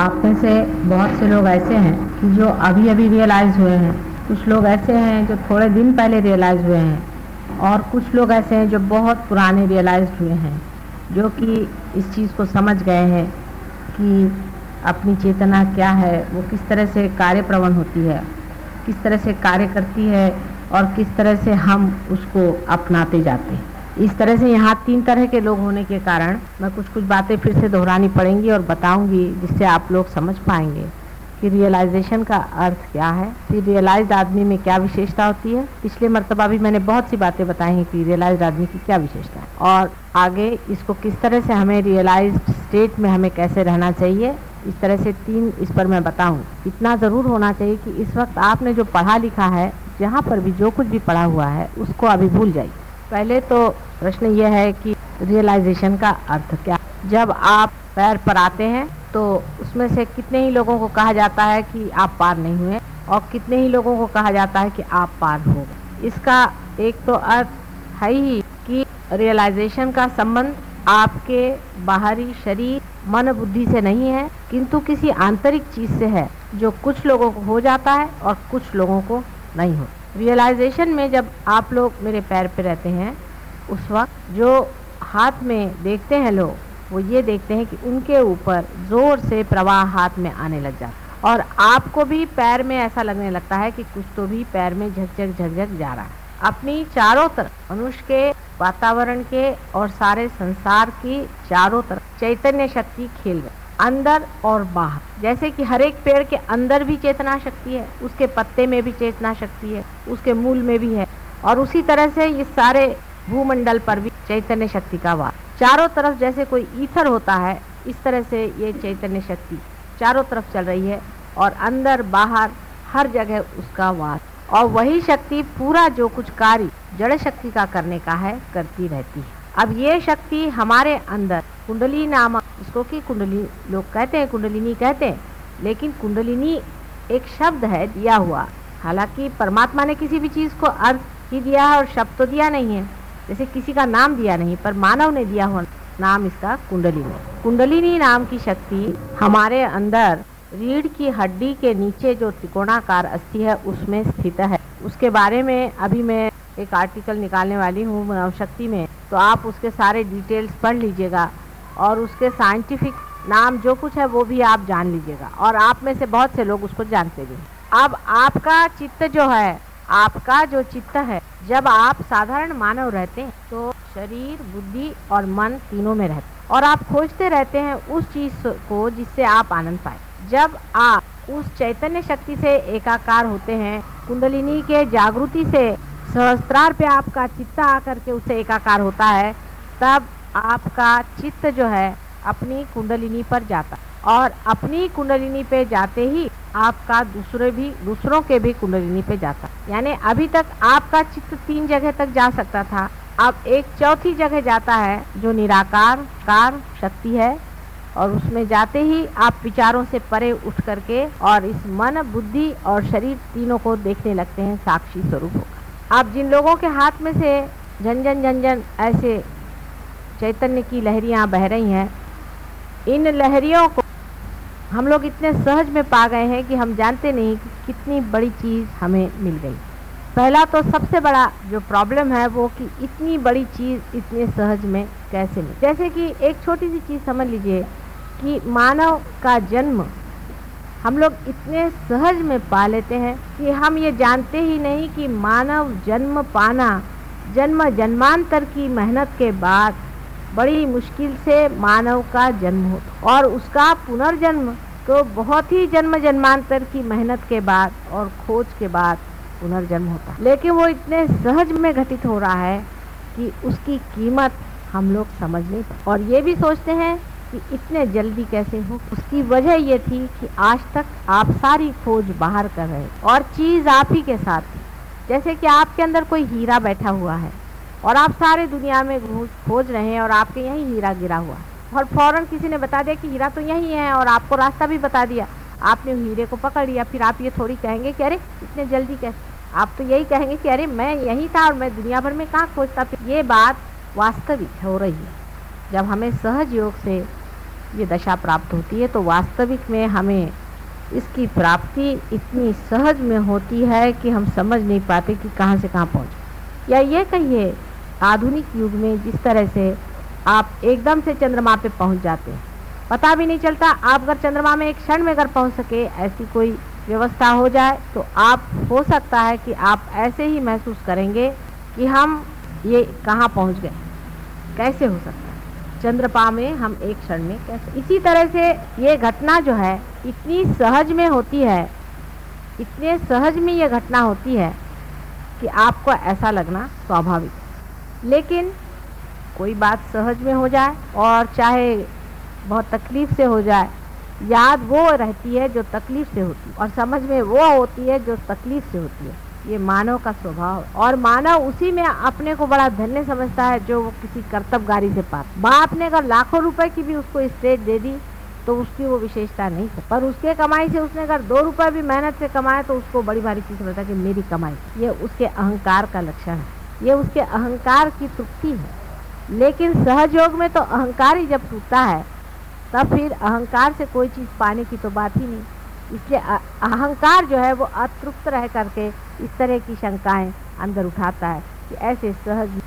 आप में से बहुत से लोग ऐसे हैं कि जो अभी अभी रियलाइज़ हुए हैं। कुछ लोग ऐसे हैं जो थोड़े दिन पहले रियलाइज़ हुए हैं और कुछ लोग ऐसे हैं जो बहुत पुराने रियलाइज़ हुए हैं, जो कि इस चीज़ को समझ गए हैं कि अपनी चेतना क्या है, वो किस तरह से कार्य प्रवण होती है, किस तरह से कार्य करती है और किस तरह से हम उसको अपनाते जाते हैं। इस तरह से यहाँ तीन तरह के लोग होने के कारण मैं कुछ कुछ बातें फिर से दोहरानी पड़ेंगी और बताऊँगी, जिससे आप लोग समझ पाएँगे कि रियलाइजेशन का अर्थ क्या है। कि रियलाइज़ आदमी में क्या विशेषता होती है? पिछले मरतबा भी मैंने बहुत सी बातें बताई हैं कि रियलाइज़ आदमी की क्या विशेषता है। और आगे इसको किस तरह से हमें रियलाइज़ स्टेट में हमें कैसे रहना चाहिए, इस तरह से तीन इस पर मैं बताऊँ। इतना ज़रूर होना चाहिए कि इस वक्त आपने जो पढ़ा लिखा है, जहाँ पर भी जो कुछ भी पढ़ा हुआ है, उसको अभी भूल जाइए। पहले तो प्रश्न यह है कि रियलाइजेशन का अर्थ क्या? जब आप पैर पर आते हैं तो उसमें से कितने ही लोगों को कहा जाता है कि आप पार नहीं हुए और कितने ही लोगों को कहा जाता है कि आप पार हो इसका एक तो अर्थ है ही कि रियलाइजेशन का संबंध आपके बाहरी शरीर, मन बुद्धि से नहीं है, किंतु किसी आंतरिक चीज़ से है, जो कुछ लोगों को हो जाता है और कुछ लोगों को नहीं होता। रियलाइजेशन में जब आप लोग मेरे पैर पे रहते हैं, उस वक्त जो हाथ में देखते हैं लोग, वो ये देखते हैं कि उनके ऊपर ज़ोर से प्रवाह हाथ में आने लग जाता और आपको भी पैर में ऐसा लगने लगता है कि कुछ तो भी पैर में झकझक झकझक जा रहा है। अपनी चारों तरफ़, मनुष्य के वातावरण के और सारे संसार की चारों तरफ़ चैतन्य शक्ति खेल रही अंदर और बाहर। जैसे कि हर एक पेड़ के अंदर भी चेतना शक्ति है, उसके पत्ते में भी चेतना शक्ति है, उसके मूल में भी है। और उसी तरह से ये सारे भूमंडल पर भी चैतन्य शक्ति का वार। चारों तरफ़ जैसे कोई ईथर होता है, इस तरह से ये चैतन्य शक्ति चारों तरफ़ चल रही है और अंदर, बाहर, हर जगह उसका वास और वही शक्ति पूरा जो कुछ कार्य जड़ शक्ति का करने का है, करती रहती है। अब ये शक्ति हमारे अंदर कुंडली नामक इसको कि कुंडली लोग कहते हैं, कुंडलिनी कहते हैं, लेकिन कुंडलिनी एक शब्द है दिया हुआ। हालाँकि परमात्मा ने किसी भी चीज़ को अर्थ ही दिया है और शब्द तो दिया नहीं है। जैसे किसी का नाम दिया नहीं, पर मानव ने दिया हुआ नाम इसका कुंडलिनी। कुंडलिनी नाम की शक्ति हमारे अंदर रीढ़ की हड्डी के नीचे जो त्रिकोणाकार अस्थि है, उसमें स्थित है। उसके बारे में अभी मैं एक आर्टिकल निकालने वाली हूँ शक्ति में। तो आप उसके सारे डिटेल्स पढ़ लीजिएगा। और उसके साइंटिफिक नाम जो कुछ है वो भी आप जान लीजिएगा। और आप में से बहुत से लोग उसको जानते भी अब आपका चित्त जो है, आपका जो चित्त है, जब आप साधारण मानव रहते हैं तो शरीर, बुद्धि और मन तीनों में रहते और आप खोजते रहते हैं उस चीज़ को जिससे आप आनंद पाए। जब आप उस चैतन्य शक्ति से एकाकार होते हैं, कुंडलिनी के जागृति से सहस्त्रार पे आपका चित्त आकर के उससे एकाकार होता है, तब आपका चित्त जो है अपनी कुंडलिनी पर जाता और अपनी कुंडलिनी पे जाते ही आपका दूसरे भी, दूसरों के भी कुंडलिनी पे जाता। यानी अभी तक आपका चित्त तीन जगह तक जा सकता था। अब एक चौथी जगह जाता है जो निराकार, कार, शक्ति है और उसमें जाते ही आप विचारों से परे उठ करके और इस मन, बुद्धि और शरीर तीनों को देखने लगते हैं, साक्षी स्वरूप होगा आप जिन लोगों के हाथ में से झंझन झंझन ऐसे चैतन्य की लहरियाँ बह रही हैं। इन लहरियों को हम लोग इतने सहज में पा गए हैं कि हम जानते नहीं कि कितनी बड़ी चीज़ हमें मिल गई। पहला तो सबसे बड़ा जो प्रॉब्लम है वो कि इतनी बड़ी चीज़ इतने सहज में कैसे मिली? जैसे कि एक छोटी सी चीज़ समझ लीजिए कि मानव का जन्म हम लोग इतने सहज में पा लेते हैं कि हम ये जानते ही नहीं कि मानव जन्म पाना, जन्म जन्मांतर की मेहनत के बाद बड़ी मुश्किल से मानव का जन्म हो। और उसका पुनर्जन्म तो बहुत ही जन्म जन्मांतर की मेहनत के बाद और खोज के बाद पुनर्जन्म होता है। लेकिन वो इतने सहज में घटित हो रहा है कि उसकी कीमत हम लोग समझ नहीं और ये भी सोचते हैं कि इतने जल्दी कैसे हो। उसकी वजह ये थी कि आज तक आप सारी खोज बाहर कर रहे और चीज़ आप ही के साथ जैसे कि आपके अंदर कोई हीरा बैठा हुआ है। और आप सारे दुनिया में खोज रहे हैं और आपके यहीं हीरा गिरा हुआ और फ़ौरन किसी ने बता दिया कि हीरा तो यहीं है और आपको रास्ता भी बता दिया। आपने हीरे को पकड़ लिया, फिर आप ये थोड़ी कहेंगे कि अरे, इतने जल्दी कैसे आप तो यही कहेंगे कि अरे, मैं यही था और मैं दुनिया भर में कहाँ खोजता फिर। ये बात वास्तविक हो रही है। जब हमें सहज योग से ये दशा प्राप्त होती है तो वास्तविक में हमें इसकी प्राप्ति इतनी सहज में होती है कि हम समझ नहीं पाते कि कहाँ से कहाँ पहुँचे। या ये कहिए आधुनिक युग में जिस तरह से आप एकदम से चंद्रमा पे पहुँच जाते हैं। पता भी नहीं चलता आप अगर चंद्रमा में एक क्षण में अगर पहुँच सके, ऐसी कोई व्यवस्था हो जाए तो आप, हो सकता है कि आप ऐसे ही महसूस करेंगे कि हम ये कहाँ पहुँच गए। कैसे हो सकता है? चंद्रपा में हम एक क्षण में कैसे? इसी तरह से ये घटना जो है, इतनी सहज में होती है, इतने सहज में ये घटना होती है कि आपको ऐसा लगना स्वाभाविक लेकिन कोई बात सहज में हो जाए और चाहे बहुत तकलीफ़ से हो जाए, याद वो रहती है जो तकलीफ़ से होती है। और समझ में वो होती है जो तकलीफ़ से होती है। ये मानव का स्वभाव और मानव उसी में अपने को बड़ा धन्य समझता है जो वो किसी कर्तव्यगारी से पार। बाप ने अगर लाखों रुपए की भी उसको स्टेज दे दी तो उसकी वो विशेषता नहीं है। पर उसके कमाई से उसने अगर दो रुपए भी मेहनत से कमाए तो उसको बड़ी भारी चीज़ समझता है कि मेरी कमाई। ये उसके अहंकार का लक्षण है। ये उसके अहंकार की तृप्ति है। लेकिन सहयोग में तो अहंकार ही जब टूटता है, तब फिर अहंकार से कोई चीज़ पाने की तो बात ही नहीं। इसलिए अहंकार जो है वो अतृप्त रह करके इस तरह की शंकाएँ अंदर उठाता है कि ऐसे सहज।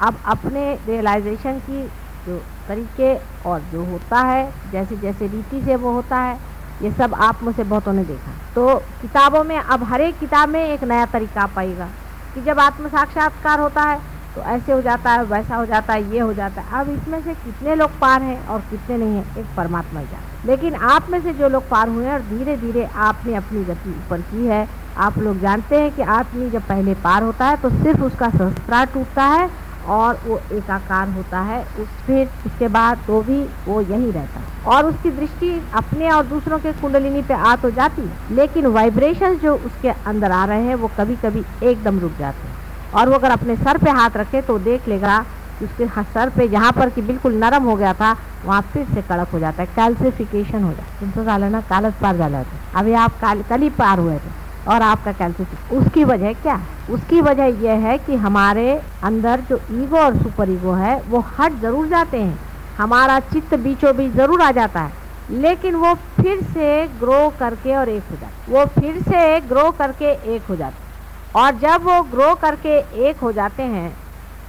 अब अपने रियलाइजेशन की जो तरीके और जो होता है जैसे जैसे रीति से वो होता है, ये सब आप मुझसे बहुतों ने देखा। तो किताबों में, अब हर एक किताब में एक नया तरीका पाएगा कि जब आत्म साक्षात्कार होता है तो ऐसे हो जाता है, वैसा हो जाता है, ये हो जाता है। अब इसमें से कितने लोग पार हैं और कितने नहीं हैं, एक परमात्मा ही जाता लेकिन आप में से जो लोग पार हुए हैं और धीरे धीरे आपने अपनी गति ऊपर की है, आप लोग जानते हैं कि आदमी जब पहले पार होता है तो सिर्फ़ उसका सहस्त्रार टूटता है और वो एकाकार होता है। उस फिर उसके बाद तो भी, वो यही रहता है। और उसकी दृष्टि अपने और दूसरों के कुंडलिनी पे आ तो जाती है, लेकिन वाइब्रेशन जो उसके अंदर आ रहे हैं, वो कभी कभी एकदम रुक जाते हैं। और वो अगर अपने सर पे हाथ रखे तो देख लेगा उसके सर पे जहाँ पर कि बिल्कुल नरम हो गया था, वहाँ फिर से कड़क हो जाता है कैल्सिफिकेशन हो जाता है। तुमसे साल ना कालस पार जा थे अभी आप काल, कल ही पार हुए थे और आपका कैल्सिफिक उसकी वजह क्या? उसकी वजह यह है कि हमारे अंदर जो ईगो और सुपर ईगो है, वो हट ज़रूर जाते हैं। हमारा चित्त बीचों बीच ज़रूर आ जाता है, लेकिन वो फिर से ग्रो करके और एक हो जाता वो फिर से ग्रो करके एक हो जाता और जब वो ग्रो करके एक हो जाते हैं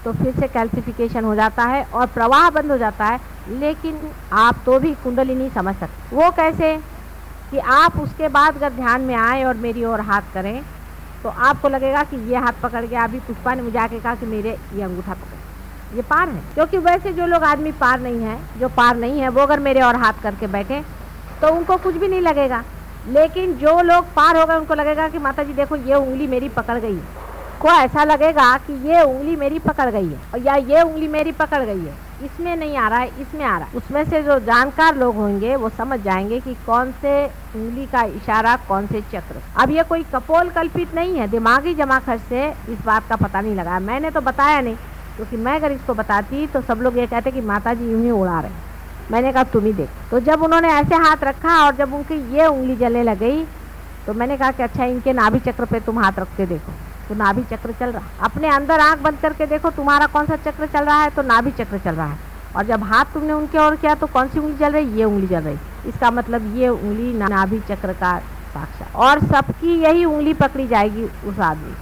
तो फिर से कैल्सिफिकेशन हो जाता है और प्रवाह बंद हो जाता है, लेकिन आप तो भी कुंडली नहीं समझ सकते वो कैसे? कि आप उसके बाद अगर ध्यान में आए और मेरी ओर हाथ करें तो आपको लगेगा कि ये हाथ पकड़ गया। अभी पुष्पा ने मुझे आके कहा कि मेरे ये अंगूठा पकड़। ये पार है। क्योंकि वैसे जो लोग आदमी पार नहीं है, जो पार नहीं है, वो अगर मेरे और हाथ करके बैठे तो उनको कुछ भी नहीं लगेगा। लेकिन जो लोग पार हो गए उनको लगेगा कि माता जी देखो, ये उंगली मेरी पकड़ गई। को ऐसा लगेगा कि ये उंगली मेरी पकड़ गई है, और या ये उंगली मेरी पकड़ गई है। इसमें नहीं आ रहा है, इसमें आ रहा है। उसमें से जो जानकार लोग होंगे, वो समझ जाएँगे कि कौन से उंगली का इशारा, कौन से चक्र। अब ये कोई कपोल कल्पित नहीं है, दिमागी जमा खर्च से इस बात का पता नहीं लगा। मैंने तो बताया नहीं। क्योंकि मैं अगर इसको बताती तो सब लोग ये कहते कि माता जी यूँ ही उड़ा रहे। मैंने कहा, तुम ही देख। तो जब उन्होंने ऐसे हाथ रखा और जब उनकी ये उंगली जलने लग गई तो मैंने कहा कि अच्छा इनके नाभि चक्र पे तुम हाथ रख के देखो। तो नाभि चक्र चल रहा। अपने अंदर आँख बंद करके देखो, तुम्हारा कौन सा चक्र चल रहा है? तो नाभि चक्र चल रहा है। और जब हाथ तुमने उनके और किया तो कौन सी उंगली जल रही? ये उंगली जल रही। इसका मतलब ये उंगली नाभि चक्र का साक्षात और सबकी यही उंगली पकड़ी जाएगी उस आदमी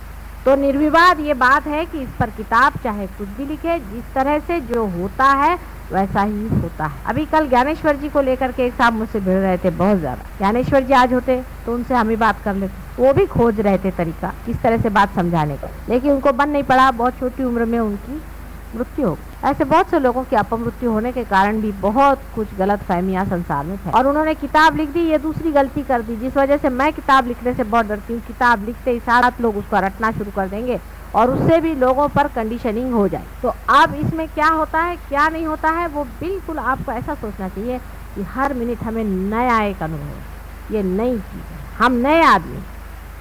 तो निर्विवाद ये बात है कि इस पर किताब चाहे कुछ भी लिखे, जिस तरह से जो होता है, वैसा ही होता है। अभी कल ज्ञानेश्वर जी को लेकर के एक साहब मुझसे भिड़ रहे थे बहुत ज़्यादा। ज्ञानेश्वर जी आज होते तो उनसे हम ही बात कर लेते। वो भी खोज रहे थे तरीका, किस तरह से बात समझाने का। लेकिन उनको बन नहीं पड़ा, बहुत छोटी उम्र में उनकी मृत्यु हो। ऐसे बहुत से लोगों की अपमृत्यु होने के कारण भी बहुत कुछ गलत फहमियाँ संसार में थे और उन्होंने किताब लिख दी, ये दूसरी गलती कर दी, जिस वजह से मैं किताब लिखने से बहुत डरती हूँ। किताब लिखते ही सात लोग उसको रटना शुरू कर देंगे और उससे भी लोगों पर कंडीशनिंग हो जाए। तो अब इसमें क्या होता है, क्या नहीं होता है, वो बिल्कुल आपको ऐसा सोचना चाहिए कि हर मिनट हमें नया एक अनुभव ये नई चीज़ है। हम नए आदमी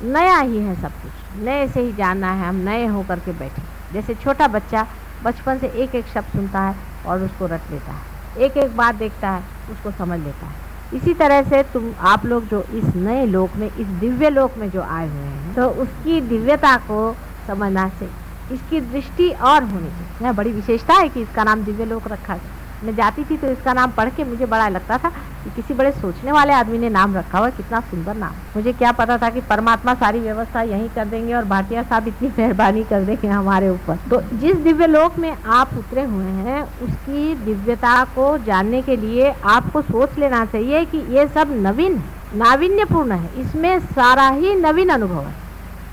नया ही है सब कुछ। नए से ही जानना है, हम नए होकर के बैठे जैसे छोटा बच्चा बचपन से एक एक शब्द सुनता है और उसको रट लेता है। एक एक बात देखता है, उसको समझ लेता है। इसी तरह से तुम, आप लोग जो इस नए लोक में, इस दिव्य लोक में जो आए हुए हैं तो उसकी दिव्यता को समझना से इसकी दृष्टि और होनी चाहिए। बड़ी विशेषता है कि इसका नाम दिव्य लोक रखा गया मैं जाती थी तो इसका नाम पढ़ के मुझे बड़ा लगता था कि किसी बड़े सोचने वाले आदमी ने नाम रखा हुआ, कितना सुंदर नाम। मुझे क्या पता था कि परमात्मा सारी व्यवस्था यहीं कर देंगे और भाटिया साहब इतनी मेहरबानी कर देंगे हमारे ऊपर। तो जिस दिव्य लोक में आप उतरे हुए हैं, उसकी दिव्यता को जानने के लिए आपको सोच लेना चाहिए कि ये सब नवीन है नाविन्यपूर्ण है। इसमें सारा ही नवीन अनुभव है।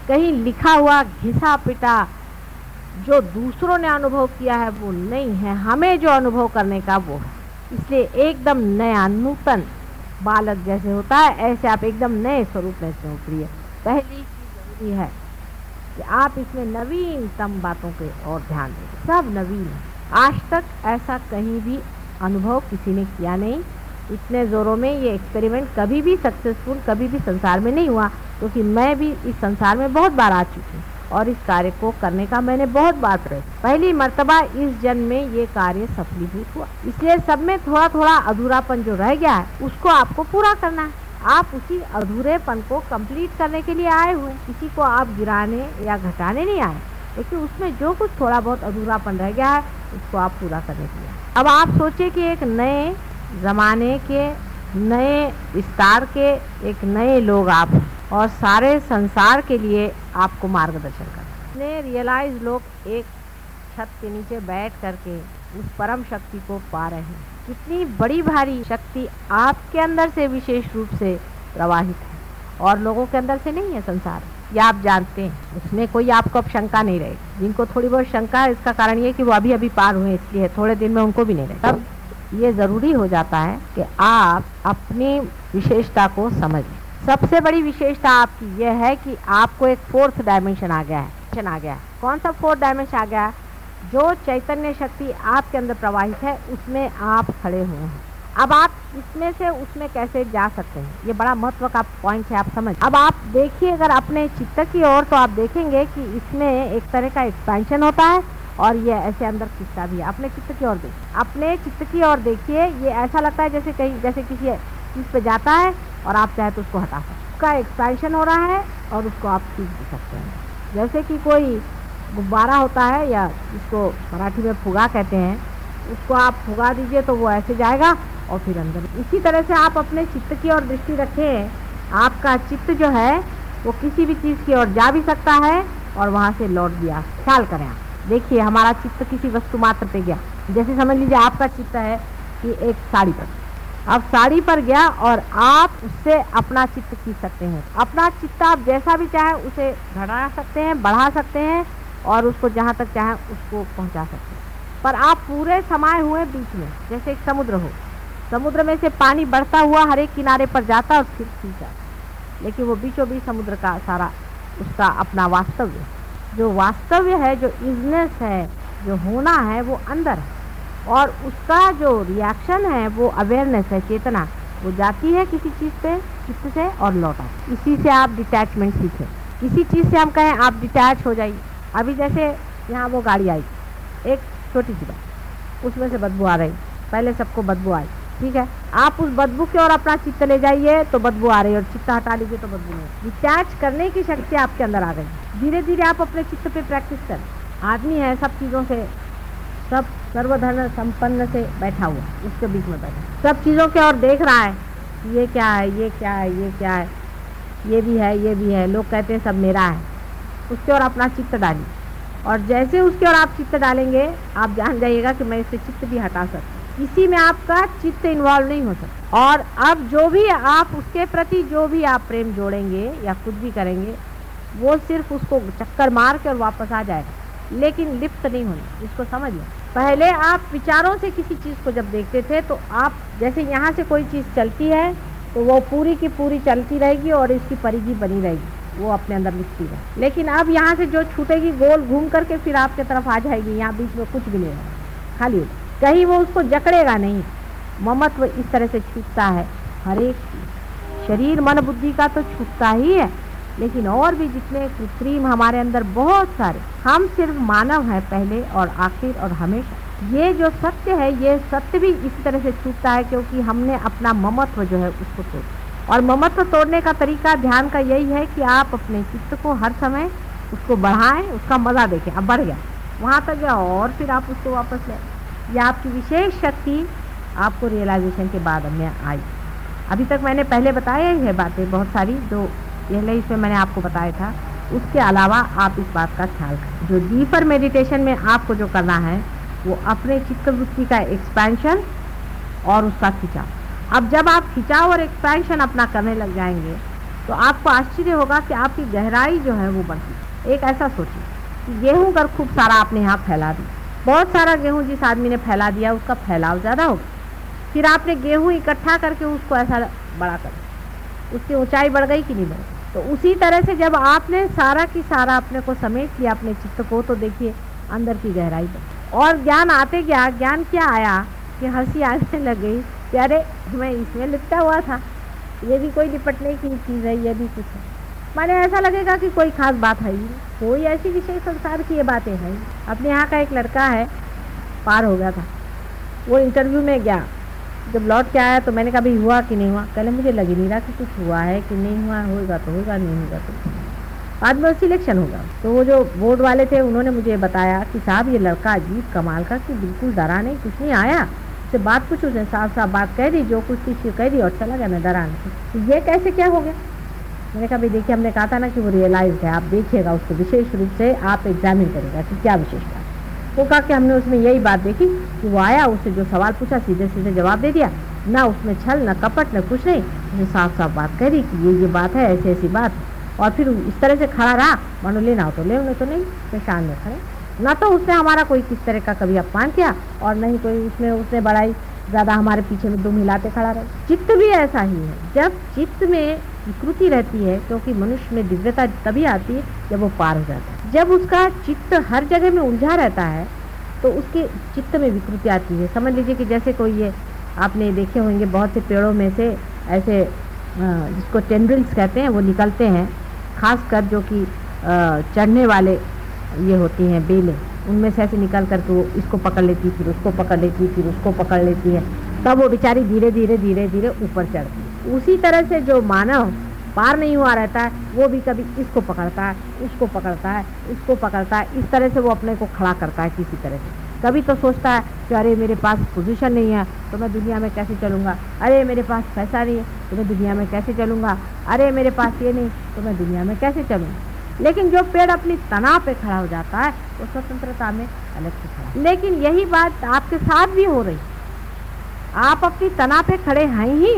कहीं लिखा हुआ घिसा पिटा जो दूसरों ने अनुभव किया है, वो नहीं है। हमें जो अनुभव करने का वो है। इसलिए एकदम नया, नूतन बालक जैसे होता है, ऐसे आप एकदम नए स्वरूप में से उतरिए पहली चीज़ है कि आप इसमें नवीनतम बातों के और ध्यान दें। सब नवीन है। आज तक ऐसा कहीं भी अनुभव किसी ने किया नहीं। इतने ज़ोरों में ये एक्सपेरिमेंट कभी भी सक्सेसफुल कभी भी संसार में नहीं हुआ, क्योंकि तो मैं भी इस संसार में बहुत बार आ चुकी हूँ। और इस कार्य को करने का मैंने बहुत बार प्रयास पहली मर्तबा इस जन्म में ये कार्य सफलीभूत हुआ। इसलिए सब में थोड़ा थोड़ा अधूरापन जो रह गया है, उसको आपको पूरा करना है। आप उसी अधूरेपन को कंप्लीट करने के लिए आए हुए किसी को आप गिराने या घटाने नहीं आए। लेकिन उसमें जो कुछ थोड़ा बहुत अधूरापन रह गया है, उसको आप पूरा करने के लिए अब आप सोचे कि एक नए ज़माने के, नए विस्तार के, एक नए लोग आप और सारे संसार के लिए आपको मार्गदर्शन कर इतने रियलाइज़ लोग एक छत के नीचे बैठ करके उस परम शक्ति को पा रहे हैं। कितनी बड़ी भारी शक्ति आपके अंदर से विशेष रूप से प्रवाहित है। और लोगों के अंदर से नहीं है संसार। या आप जानते हैं, उसमें कोई आपको अब शंका नहीं रहेगी। जिनको थोड़ी बहुत शंका है, इसका कारण ये कि वो अभी अभी पार हुए, इसलिए थोड़े दिन में उनको भी नहीं रहे तब ये ज़रूरी हो जाता है कि आप अपनी विशेषता को समझ। सबसे बड़ी विशेषता आपकी यह है कि आपको एक फोर्थ डायमेंशन आ गया है आ गया है। कौन सा फोर्थ डायमेंशन आ गया? है जो चैतन्य शक्ति आपके अंदर प्रवाहित है, उसमें आप खड़े हुए हैं। अब आप इसमें से उसमें कैसे जा सकते हैं? ये बड़ा महत्व का पॉइंट है, आप समझ। अब आप देखिए, अगर अपने चित्त की ओर तो आप देखेंगे कि इसमें एक तरह का एक्सपेंशन होता है, और ये ऐसे अंदर खिंचता भी है। अपने चित्त की ओर देखिए। अपने चित्त की ओर देखिए, ये ऐसा लगता है जैसे कहीं, जैसे किसी चीज़ पे जाता है और आप चाहे तो उसको हटा सकते हैं। उसका एक्सपेंशन हो रहा है और उसको आप खींच भी सकते हैं। जैसे कि कोई गुब्बारा होता है या जिसको मराठी में फुगा कहते हैं, उसको आप फुगा दीजिए तो वो ऐसे जाएगा और फिर अंदर। इसी तरह से आप अपने चित्त की ओर दृष्टि रखें। आपका चित्त जो है, वो किसी भी चीज़ की ओर जा भी सकता है और वहाँ से लौट दिया ख्याल करें आप। देखिए, हमारा चित्त किसी वस्तु मात्र पे गया। जैसे समझ लीजिए आपका चित्त है कि एक साड़ी पर। अब साड़ी पर गया और आप उससे अपना चित्त खींच सकते हैं। अपना चित्त आप जैसा भी चाहे, उसे घटा सकते हैं, बढ़ा सकते हैं और उसको जहाँ तक चाहे, उसको पहुँचा सकते हैं। पर आप पूरे समाये हुए बीच में, जैसे एक समुद्र हो, समुद्र में से पानी बढ़ता हुआ हर एक किनारे पर जाता और फिर खींच जाता लेकिन वो बीचों बीच समुद्र का सारा, उसका अपना वास्तव्य जो वास्तव्य है, जो इजनेस है, जो होना है, वो अंदर है। और उसका जो रिएक्शन है, वो अवेयरनेस है, चेतना, वो जाती है किसी चीज़ पे चित्त से और लौटा। इसी से आप डिटैचमेंट सीखें। किसी चीज़ से हम कहें, आप डिटैच हो जाइए। अभी जैसे यहाँ वो गाड़ी आई, एक छोटी सी बात, उसमें से बदबू आ रही, पहले सबको बदबू आई, ठीक है? आप उस बदबू की ओर अपना चित्त ले जाइए तो बदबू आ रही है, और चित्त हटा लीजिए तो बदबू नहीं। डिटैच करने की शक्ति आपके अंदर आ गई। धीरे धीरे आप अपने चित्त पे प्रैक्टिस करें। आदमी है, सब चीज़ों से सब सर्वधर्म संपन्न से बैठा हुआ, उसके बीच में बैठा। सब चीज़ों के और देख रहा है, ये क्या है, ये क्या है, ये क्या है, ये भी है, ये भी है। लोग कहते हैं, सब मेरा है। उसके और अपना चित्त डालिए। और जैसे उसके और आप चित्त डालेंगे, आप जान जाइएगा कि मैं इससे चित्त भी हटा सकता इसी में आपका चित्त इन्वॉल्व नहीं हो सकता। और अब जो भी आप, उसके प्रति जो भी आप प्रेम जोड़ेंगे या कुछ भी करेंगे, वो सिर्फ़ उसको चक्कर मार कर वापस आ जाएगा। लेकिन लिप्त नहीं होनी, इसको समझिए। पहले आप विचारों से किसी चीज़ को जब देखते थे तो आप, जैसे यहाँ से कोई चीज़ चलती है तो वो पूरी की पूरी चलती रहेगी और इसकी परिधि बनी रहेगी। वो अपने अंदर लिखती है। लेकिन अब यहाँ से जो छूटेगी, गोल घूम करके फिर आपके तरफ़ आ जाएगी। यहाँ बीच में कुछ भी नहीं होगा खाली कहीं वो उसको जकड़ेगा नहीं। ममत्व इस तरह से छूटता है। हर एक शरीर मन बुद्धि का तो छूटता ही है। लेकिन और भी जितने कृत्रिम हमारे अंदर बहुत सारे, हम सिर्फ़ मानव हैं पहले और आखिर और हमेशा। ये जो सत्य है, ये सत्य भी इसी तरह से छूटता है क्योंकि हमने अपना ममत्व जो है उसको तोड़। और ममत्व तोड़ने का तरीका ध्यान का यही है कि आप अपने चित्त को हर समय उसको बढ़ाएँ, उसका मज़ा देखें। अब बढ़ गया। वहाँ तक गया और फिर आप उसको वापस लें। या आपकी विशेष शक्ति आपको रियलाइजेशन के बाद में आई। अभी तक मैंने पहले बताया ही है बातें बहुत सारी जो पहले इसमें मैंने आपको बताया था। उसके अलावा आप इस बात का ख्याल करें जो डीपर मेडिटेशन में आपको जो करना है, वो अपने चित्तवृत्ति का एक्सपेंशन और उसका खिंचाव। अब जब आप खिंचाव और एक्सपेंशन अपना करने लग जाएँगे तो आपको आश्चर्य होगा कि आपकी गहराई जो है वो बढ़ती। एक ऐसा सोचिए कि गेहूँ अगर खूब सारा आपने यहाँ फैला दिया। बहुत सारा गेहूँ जिस आदमी ने फैला दिया, उसका फैलाव ज़्यादा होगा फिर आपने गेहूँ इकट्ठा करके उसको ऐसा बड़ा कर उसकी ऊंचाई बढ़ गई कि नहीं बढ़ तो उसी तरह से जब आपने सारा की सारा अपने को समेट लिया, अपने चित्त को तो देखिए, अंदर की गहराई पर। और ज्ञान आते गया ज्ञान क्या आया कि हँसी आने लग गई अरे, मैं इसमें लिपटा हुआ था। ये भी कोई निपटने की चीज़ है, ये भी कुछ है। माने ऐसा लगेगा कि कोई खास बात है ही कोई ऐसी विषय संसार की ये बातें हैं अपने यहाँ का एक लड़का है, पार हो गया था। वो इंटरव्यू में गया। जब लौट के आया तो मैंने कहा भाई हुआ कि नहीं हुआ? पहले मुझे लग ही नहीं रहा कि कुछ हुआ है कि नहीं हुआ, होगा तो होगा, नहीं होगा तो बाद में सिलेक्शन होगा। तो वो जो बोर्ड वाले थे, उन्होंने मुझे बताया कि साहब, ये लड़का अजीब कमाल का, कि बिल्कुल डरा नहीं, कुछ नहीं आया। उससे बात कुछ उसने साफ़ साफ़ बात कह दी, जो कुछ थी कह दी, और चला गया, मैं डरा नहीं। तो ये कैसे क्या हो गया? मैंने कहा भाई देखिए, हमने कहा था ना कि वो रियलाइज़ है, आप देखिएगा उसको विशेष रूप से, आप एग्जामिन करेगा कि क्या विशेषता वो कहा कि हमने उसमें यही बात देखी कि वो आया, उससे जो सवाल पूछा सीधे सीधे जवाब दे दिया। ना उसमें छल, ना कपट, न कुछ नहीं। उसने साफ़ साफ़ बात करी कि ये ये बात है ऐसी ऐसी बात। और फिर इस तरह से खड़ा रहा। मानो लेना हो तो ले नहीं तो नहीं। पेशान में खड़े ना तो उसने हमारा कोई किस तरह का कभी अपमान किया और नहीं कोई उसने उसने बढ़ाई। ज़्यादा हमारे पीछे में दो मिलाते खड़ा रहे। चित्त भी ऐसा ही है। जब चित्त में विकृति रहती है, क्योंकि मनुष्य में दिव्यता तभी आती है जब वो पार हो जाता है। जब उसका चित्त हर जगह में उलझा रहता है तो उसके चित्त में विकृति आती है। समझ लीजिए कि जैसे कोई ये, आपने देखे होंगे बहुत से पेड़ों में से ऐसे जिसको टेंड्रिल्स कहते हैं, वो निकलते हैं, खासकर जो कि चढ़ने वाले ये होती हैं बेलें। उनमें से ऐसे निकल करके वो इसको पकड़ लेती फिर उसको पकड़ लेती फिर उसको पकड़ लेती है। तब वो बेचारी धीरे धीरे धीरे धीरे ऊपर चढ़ती उसी तरह से जो मानव पार नहीं हुआ रहता है, वो भी कभी इसको पकड़ता है, उसको पकड़ता है उसको पकड़ता है, इस तरह से वो अपने को खड़ा करता है किसी तरह से। कभी तो सोचता है कि अरे, मेरे पास पोजीशन नहीं है तो मैं दुनिया में कैसे चलूँगा? अरे, मेरे पास पैसा नहीं है तो मैं दुनिया में कैसे चलूँगा? अरे, मेरे पास ये नहीं तो मैं दुनिया में कैसे चलूँगा लेकिन जो पेड़ अपनी तनाव पे खड़ा हो जाता है, वो स्वतंत्रता में अलग से खड़ा लेकिन यही बात आपके साथ भी हो रही। आप अपनी तना पे खड़े हैं ही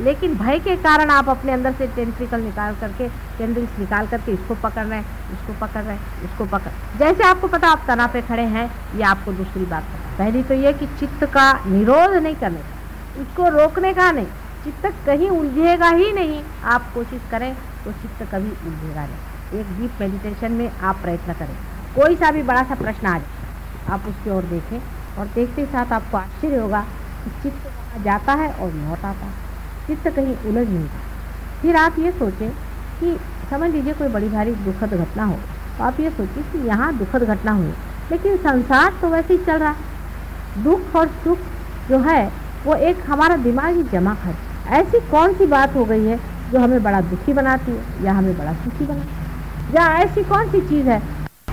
लेकिन भय के कारण आप अपने अंदर से टेंट्रिकल निकाल करके टेंड्रिल्स निकाल करके इसको पकड़ रहे हैं, इसको पकड़ रहे हैं, इसको पकड़। जैसे आपको पता, आप तना पे खड़े हैं, ये आपको दूसरी बात पता पहली तो ये कि चित्त का निरोध नहीं करने का उसको रोकने का नहीं, चित्त कहीं उलझेगा ही नहीं। आप कोशिश करें तो चित्त कभी उलझेगा नहीं। एक डीप मेडिटेशन में आप प्रयत्न करें। कोई सा भी बड़ा सा प्रश्न आ जाए, आप उसकी ओर देखें और देखते साथ आपको आश्चर्य होगा कि चित्त जाता है और लौट आता है। चित्त कहीं उलझ नहीं था। फिर आप ये सोचें कि, समझ लीजिए कोई बड़ी भारी दुखद घटना हो। तो आप ये सोचिए कि यहाँ दुखद घटना हुई, लेकिन संसार तो वैसे ही चल रहा है। दुख और सुख जो है, वो एक हमारा दिमाग ही जमा खर्च ऐसी कौन सी बात हो गई है जो हमें बड़ा दुखी बनाती है या हमें बड़ा सुखी बनाती है? या ऐसी कौन सी चीज़ है?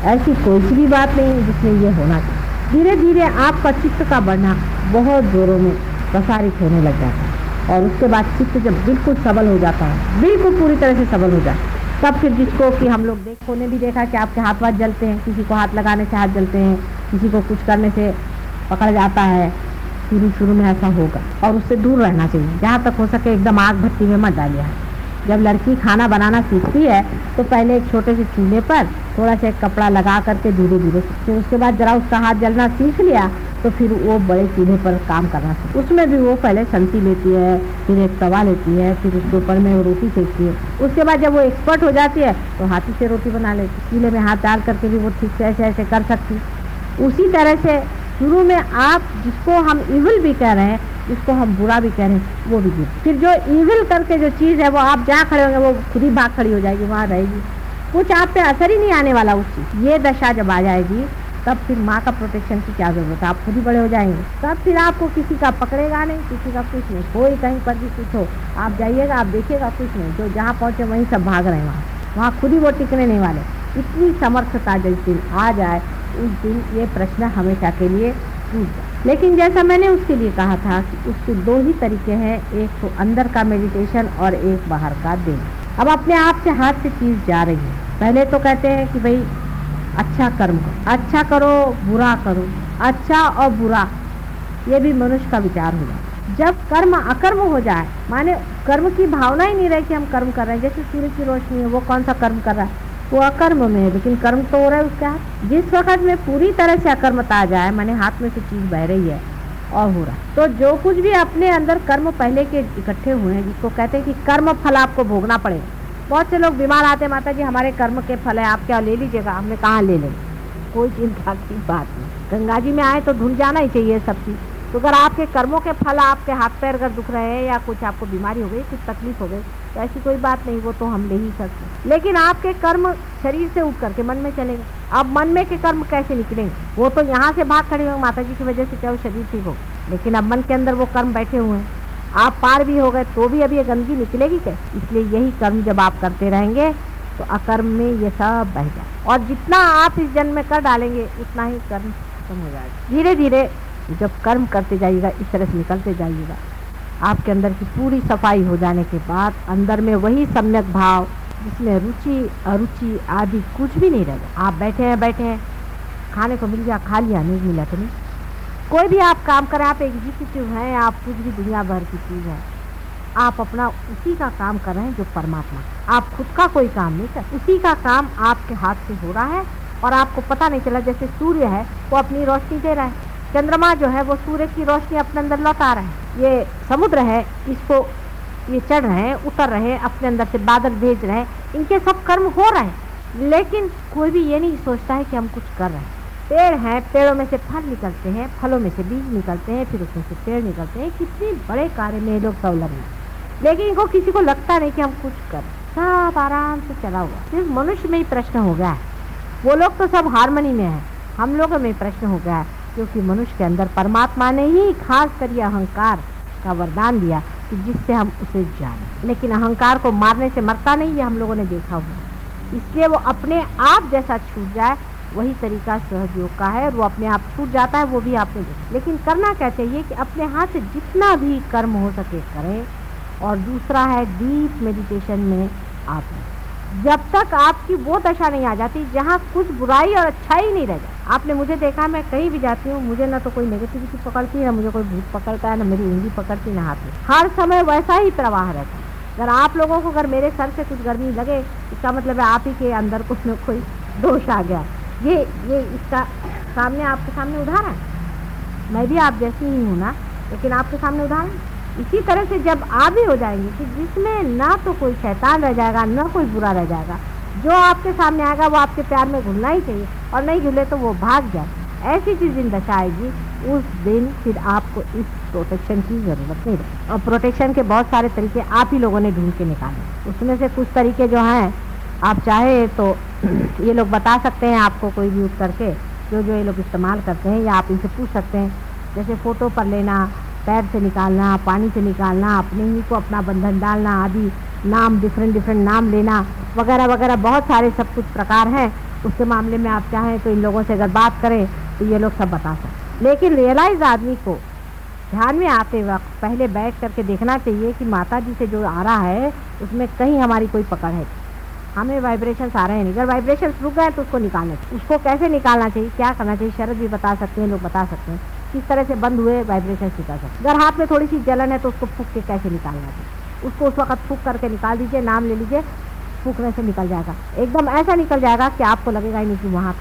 ऐसी कोई सी भी बात नहीं जिसमें ये होना चाहिए। धीरे धीरे आपका चित्त का बढ़ना बहुत जोरों में प्रसारित होने लग जाता है। और उसके बाद चित्त जब बिल्कुल सबल हो जाता है, बिल्कुल पूरी तरह से सबल हो जाता है। तब फिर जिसको कि हम लोग देखो ने भी देखा कि आपके हाथ वाथ जलते हैं, किसी को हाथ लगाने से हाथ जलते हैं, किसी को कुछ करने से पकड़ जाता है शुरू शुरू में ऐसा होगा। और उससे दूर रहना चाहिए। जहाँ तक हो सके एकदम आग भट्टी में मत डालिए। जब लड़की खाना बनाना सीखती है तो पहले एक छोटे से चूल्हे पर थोड़ा सा कपड़ा लगा करके धीरे धीरे फिर उसके बाद जरा उसका हाथ जलना सीख लिया तो फिर वो बड़े चूल्हे पर काम करना उसमें भी वो पहले संती लेती है, फिर एक तवा लेती है, फिर उसके ऊपर में रोटी सेकती है। उसके बाद जब वो एक्सपर्ट हो जाती है तो हाथी से रोटी बना लेती चूल्हे में हाथ डाल करके भी वो ठीक से ऐसे ऐसे कर सकती उसी तरह से शुरू में आप जिसको हम इविल भी कह रहे हैं, जिसको हम बुरा भी कह रहे हैं, वो भी गिर फिर जो इविल करके जो चीज़ है, वो आप जहाँ खड़े होंगे, वो खुद ही भाग खड़ी हो जाएगी, वहाँ रहेगी। कुछ आप पे असर ही नहीं आने वाला उस चीज़। ये दशा जब आ जाएगी, तब फिर माँ का प्रोटेक्शन की क्या ज़रूरत है? आप खुद ही बड़े हो जाएँगे। तब फिर आपको किसी का पकड़ेगा नहीं, किसी का कुछ नहीं। कोई कहीं पर भी कुछ हो, आप जाइएगा, आप देखिएगा, कुछ नहीं। जो जहाँ पहुँचे, वहीं सब भाग रहे हैं वहाँ। वहाँ खुद ही वो टिकने नहीं वाले। इतनी समर्थता जिस दिन आ जाए उस दिन ये प्रश्न हमेशा के लिए टूट जाए लेकिन जैसा मैंने उसके लिए कहा था कि उसके दो ही तरीके हैं, एक तो अंदर का मेडिटेशन और एक बाहर का दिन। अब अपने आप से हाथ से चीज़ जा रही है। पहले तो कहते हैं कि भाई अच्छा कर्म करो। अच्छा करो, बुरा करो। अच्छा और बुरा, ये भी मनुष्य का विचार हो जाए जब कर्म अकर्म हो जाए, माने कर्म की भावना ही नहीं रहे कि हम कर्म कर रहे हैं। जैसे सूर्य की रोशनी है, वो कौन सा कर्म कर रहा है? वो अकर्म में है, लेकिन कर्म तो हो रहा है उसके। हाथ जिस वक्त में पूरी तरह से अकर्मता आ जाए मैंने हाथ में से चीज़ बह रही है, और हो रहा है। तो जो कुछ भी अपने अंदर कर्म पहले के इकट्ठे हुए हैं, जिसको कहते हैं कि कर्म फल आपको भोगना पड़ेगा। बहुत से लोग बीमार आते हैं, माता जी, हमारे कर्म के फल है, आप क्या ले लीजिएगा? हमने कहाँ ले लें कोई चिंता की बात नहीं। गंगा जी में आए तो ढूंढ जाना ही चाहिए सब चीज़। तो अगर आपके कर्मों के फल आपके हाथ पैर अगर दुख रहे हैं या कुछ आपको बीमारी हो गई, कुछ तकलीफ़ हो गई तो ऐसी कोई बात नहीं, वो तो हम ले ही सकते लेकिन आपके कर्म शरीर से उठ करके मन में चलेंगे। अब मन में के कर्म कैसे निकलेंगे? वो तो यहाँ से भाग खड़े होंगे माता जी की वजह से क्या वो शरीर ठीक हो। लेकिन अब मन के अंदर वो कर्म बैठे हुए हैं। आप पार भी हो गए तो भी अभी ये गंदगी निकलेगी क्या? इसलिए यही कर्म जब आप करते रहेंगे तो अकर्म में ये सब बह जाए। और जितना आप इस जन्म में कर डालेंगे, उतना ही कर्म खत्म हो जाएगा। धीरे धीरे जब कर्म करते जाइएगा, इस तरह से निकलते जाइएगा। आपके अंदर की पूरी सफ़ाई हो जाने के बाद अंदर में वही सम्यक भाव जिसमें रुचि, अरुचि आदि कुछ भी नहीं रहेगा आप बैठे हैं बैठे हैं। खाने को मिल गया, खा लिया, नहीं मिला तो नहीं। कोई भी आप काम करें, आप एग्जीक्यूटिव हैं, आप कुछ भी दुनिया भर की चीज़ है। आप अपना उसी का काम कर रहे हैं जो परमात्मा। आप खुद का कोई काम नहीं कर, उसी का काम आपके हाथ से हो रहा है और आपको पता नहीं चला, जैसे सूर्य है, वो अपनी रोशनी दे रहा है। चंद्रमा जो है, वो सूर्य की रोशनी अपने अंदर लौटा रहे हैं। ये समुद्र है, इसको ये चढ़ रहे हैं, उतर रहे हैं, अपने अंदर से बादल भेज रहे हैं। इनके सब कर्म हो रहे हैं। लेकिन कोई भी ये नहीं सोचता है कि हम कुछ कर रहे हैं। पेड़ हैं, पेड़ों में से फल निकलते हैं, फलों में से बीज निकलते हैं, फिर उसमें से पेड़ निकलते हैं। कितने बड़े कार्य में लोग संलग्न हैं। लेकिन इनको किसी को लगता नहीं कि हम कुछ कर सब आराम से चला हुआ सिर्फ़ मनुष्य में ही प्रश्न हो गया है। वो लोग तो सब हारमोनी में है। हम लोगों में प्रश्न हो गया है। क्योंकि मनुष्य के अंदर परमात्मा ने ही खास कर ये अहंकार का वरदान दिया कि जिससे हम उसे जाने। लेकिन अहंकार को मारने से मरता नहीं ये हम लोगों ने देखा हुआ इसलिए वो अपने आप जैसा छूट जाए, वही तरीका सहयोग का है। और वो अपने आप छूट जाता है, वो भी आपने देखा। लेकिन करना क्या चाहिए कि अपने हाथ से जितना भी कर्म हो सके करें। और दूसरा है डीप मेडिटेशन में आप जब तक आपकी वो दशा नहीं आ जाती, जहाँ कुछ बुराई और अच्छाई नहीं रह जाती आपने मुझे देखा, मैं कहीं भी जाती हूँ, मुझे ना तो कोई नेगेटिविटी पकड़ती है, ना मुझे कोई भूत पकड़ता है, ना मेरी उंगली पकड़ती, ना हाथ में। हर समय वैसा ही प्रवाह रहता है। अगर आप लोगों को, अगर मेरे सर से कुछ गर्मी लगे, इसका मतलब है आप ही के अंदर कुछ न कोई दोष आ गया। ये ये इसका सामने आपके सामने उदाहरण मैं भी आप जैसी ही हूँ ना, लेकिन आपके सामने उदाहरण इसी तरह से जब आप भी हो जाएँगे कि जिसमें ना तो कोई शैतान रह जाएगा, ना कोई बुरा रह जाएगा जो आपके सामने आएगा वो आपके प्यार में घुलना ही चाहिए और नहीं घुले तो वो भाग जाए। ऐसी चीज़ दिन आएगी उस दिन फिर आपको इस प्रोटेक्शन की ज़रूरत नहीं रहे। और प्रोटेक्शन के बहुत सारे तरीके आप ही लोगों ने ढूंढ के निकाले। उसमें से कुछ तरीके जो हैं, आप चाहे तो ये लोग बता सकते हैं आपको कोई भी यूज़ करके, जो जो ये लोग इस्तेमाल करते हैं या आप इनसे पूछ सकते हैं। जैसे फ़ोटो पर लेना पैर से निकालना, पानी से निकालना, अपने ही को अपना बंधन डालना, आदि नाम डिफरेंट डिफरेंट नाम लेना, वगैरह वगैरह, बहुत सारे सब कुछ प्रकार हैं। उसके मामले में आप चाहें तो इन लोगों से अगर बात करें तो ये लोग सब बता सकते लेकिन रियलाइज़ आदमी को ध्यान में आते वक्त पहले बैठ करके देखना चाहिए कि माता जी से जो आ रहा है, उसमें कहीं हमारी कोई पकड़ है। हमें वाइब्रेशन आ रहे हैं अगर वाइब्रेशन रुक गए तो उसको निकालना उसको कैसे निकालना चाहिए? क्या करना चाहिए? शरद भी बता सकते हैं, लोग बता सकते हैं। किस तरह से बंद हुए वाइब्रेशन निकाल सकते अगर हाथ में थोड़ी सी जलन है तो उसको फूक के कैसे निकालना चाहिए उसको उस वक्त फूक करके निकाल दीजिए, नाम ले लीजिए, फूकने से निकल जाएगा। एकदम ऐसा निकल जाएगा कि आपको लगेगा ही नहीं कि वहाँ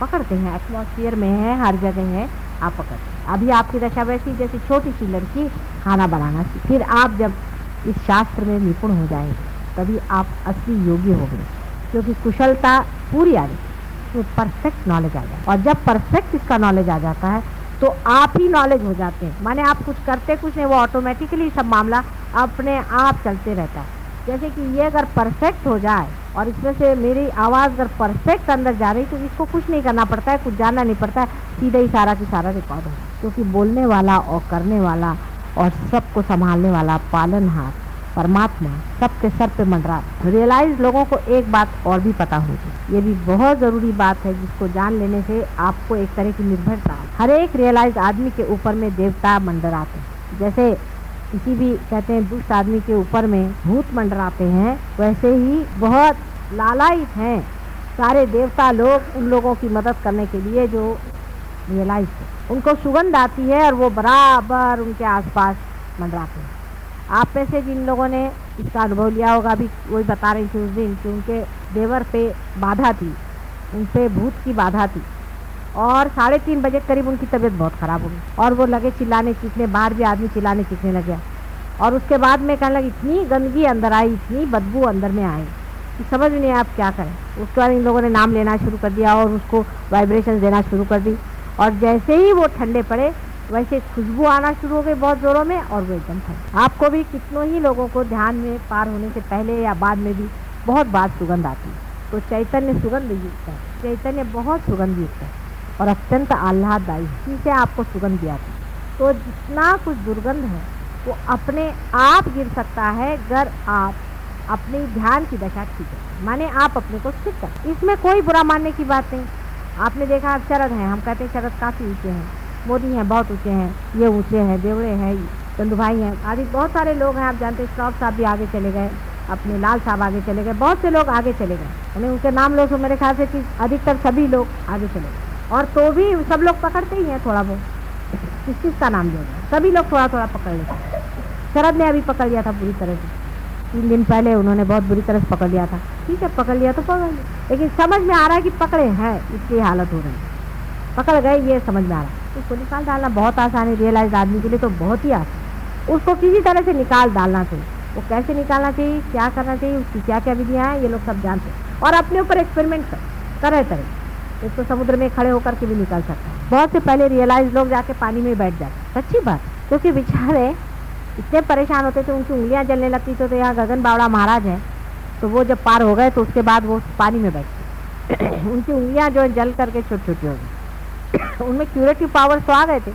पकड़ते हैं एटमोसफियर में है, हर जगह है, आप पकड़ते हैं। अभी आपकी दशा वैसी, जैसी छोटी सी लड़की खाना बनाना फिर आप जब इस शास्त्र में निपुण हो जाएँगे, तभी आप असली योगी हो गए क्योंकि कुशलता पूरी आ रही तो परफेक्ट नॉलेज आ जाए और जब परफेक्ट इसका नॉलेज आ जाता है तो आप ही नॉलेज हो जाते हैं। माने आप कुछ करते कुछ नहीं, वो ऑटोमेटिकली सब मामला अपने आप चलते रहता है। जैसे कि ये अगर परफेक्ट हो जाए, और इसमें से मेरी आवाज़ अगर परफेक्ट अंदर जा रही तो इसको कुछ नहीं करना पड़ता है, कुछ जानना नहीं पड़ता है। सीधा ही सारा की सारा रिकॉर्ड हो। क्योंकि बोलने वाला और करने वाला और सबको संभालने वाला पालन हाथ। परमात्मा सबके सर पे मंडरा। रियलाइज़ लोगों को एक बात और भी पता होगी। ये भी बहुत ज़रूरी बात है जिसको जान लेने से आपको एक तरह की निर्भरता। हर एक रियलाइज़ आदमी के ऊपर में देवता मंडराते हैं। जैसे किसी भी कहते हैं दुष्ट आदमी के ऊपर में भूत मंडराते हैं, वैसे ही बहुत लालायित हैं सारे देवता लोग उन लोगों की मदद करने के लिए जो रियलाइज़ उनको सुगंध आती है और वो बराबर उनके आसपास मंडराते हैं। आप में से जिन लोगों ने इसका अनुभव लिया होगा, अभी वही बता रही थी उस दिन कि उनके देवर पे बाधा थी, उन पे भूत की बाधा थी। और साढ़े तीन बजे करीब उनकी तबीयत बहुत ख़राब हो गई और वो लगे चिल्लाने चीखने बाहर भी आदमी चिल्लाने चीखने लग गया। और उसके बाद में कहने लगी, इतनी गंदगी अंदर आई, इतनी बदबू अंदर में आई कि समझ नहीं आप क्या करें। उसके बाद इन लोगों ने नाम लेना शुरू कर दिया और उसको वाइब्रेशन देना शुरू कर दी। और जैसे ही वो ठंडे पड़े वैसे खुशबू आना शुरू हो गई बहुत ज़ोरों में और वो एकदम ठंड आपको भी कितनों ही लोगों को ध्यान में पार होने से पहले या बाद में भी बहुत बात सुगंध आती है। तो चैतन्य सुगंध युक्त है। चैतन्य बहुत सुगंध युक्त है और अत्यंत आह्लाददायी है। जिसे आपको सुगंध दिया थी तो जितना कुछ दुर्गंध है, वो अपने आप गिर सकता है अगर आप अपनी ध्यान की दशा ठीक है। माने आप अपने को स्थित कर। इसमें कोई बुरा मानने की बात नहीं। आपने देखा आप शरद हैं। हम कहते हैं शरद काफ़ी ऊँचे हैं। मोदी हैं, बहुत ऊँचे हैं, ये ऊँचे हैं देवड़े हैं चंदू भाई हैं, आदि बहुत सारे लोग हैं, आप जानते हैं, श्रॉफ साहब भी आगे चले गए, अपने लाल साहब आगे चले गए, बहुत से लोग आगे चले गए, यानी उनके नाम लो तो मेरे ख्याल से कि अधिकतर सभी लोग आगे चले गए। और तो भी सब लोग पकड़ते ही हैं थोड़ा बहुत। किस किस का नाम लेगा सभी लोग थोड़ा थोड़ा पकड़ लेते हैं। शरद ने अभी पकड़ लिया था पूरी तरह से। तीन दिन पहले उन्होंने बहुत बुरी तरह से पकड़ लिया था। ठीक है, पकड़ लिया तो पकड़ लिया लेकिन समझ में आ रहा है कि पकड़े हैं, इसकी हालत हो रही है। पकड़ गए, ये समझ में आ रहा है। उसको निकाल डालना, बहुत आसान है रियलाइज़ आदमी के लिए तो बहुत ही आसान उसको किसी तरह से निकाल डालना चाहिए। वो कैसे निकालना चाहिए, क्या करना चाहिए, उसकी क्या क्या विधियाँ हैं, ये लोग सब जानते हैं। और अपने ऊपर एक्सपेरिमेंट कर तरह तरह इसको समुद्र में खड़े होकर के भी निकाल सकता है। बहुत से पहले रियलाइज़ लोग जाके पानी में बैठ जाते सच्ची बात, क्योंकि बेचारे इतने परेशान होते थे उनकी उंगलियाँ जलने लगती थी तो यहाँ गगन बावड़ा महाराज हैं तो वो जब पार हो गए तो उसके बाद वो पानी में बैठते उनकी उंगलियाँ जो जल करके छोटी छोटी हो गई। उनमें क्यूरेटिव पावर तो आ गए थे,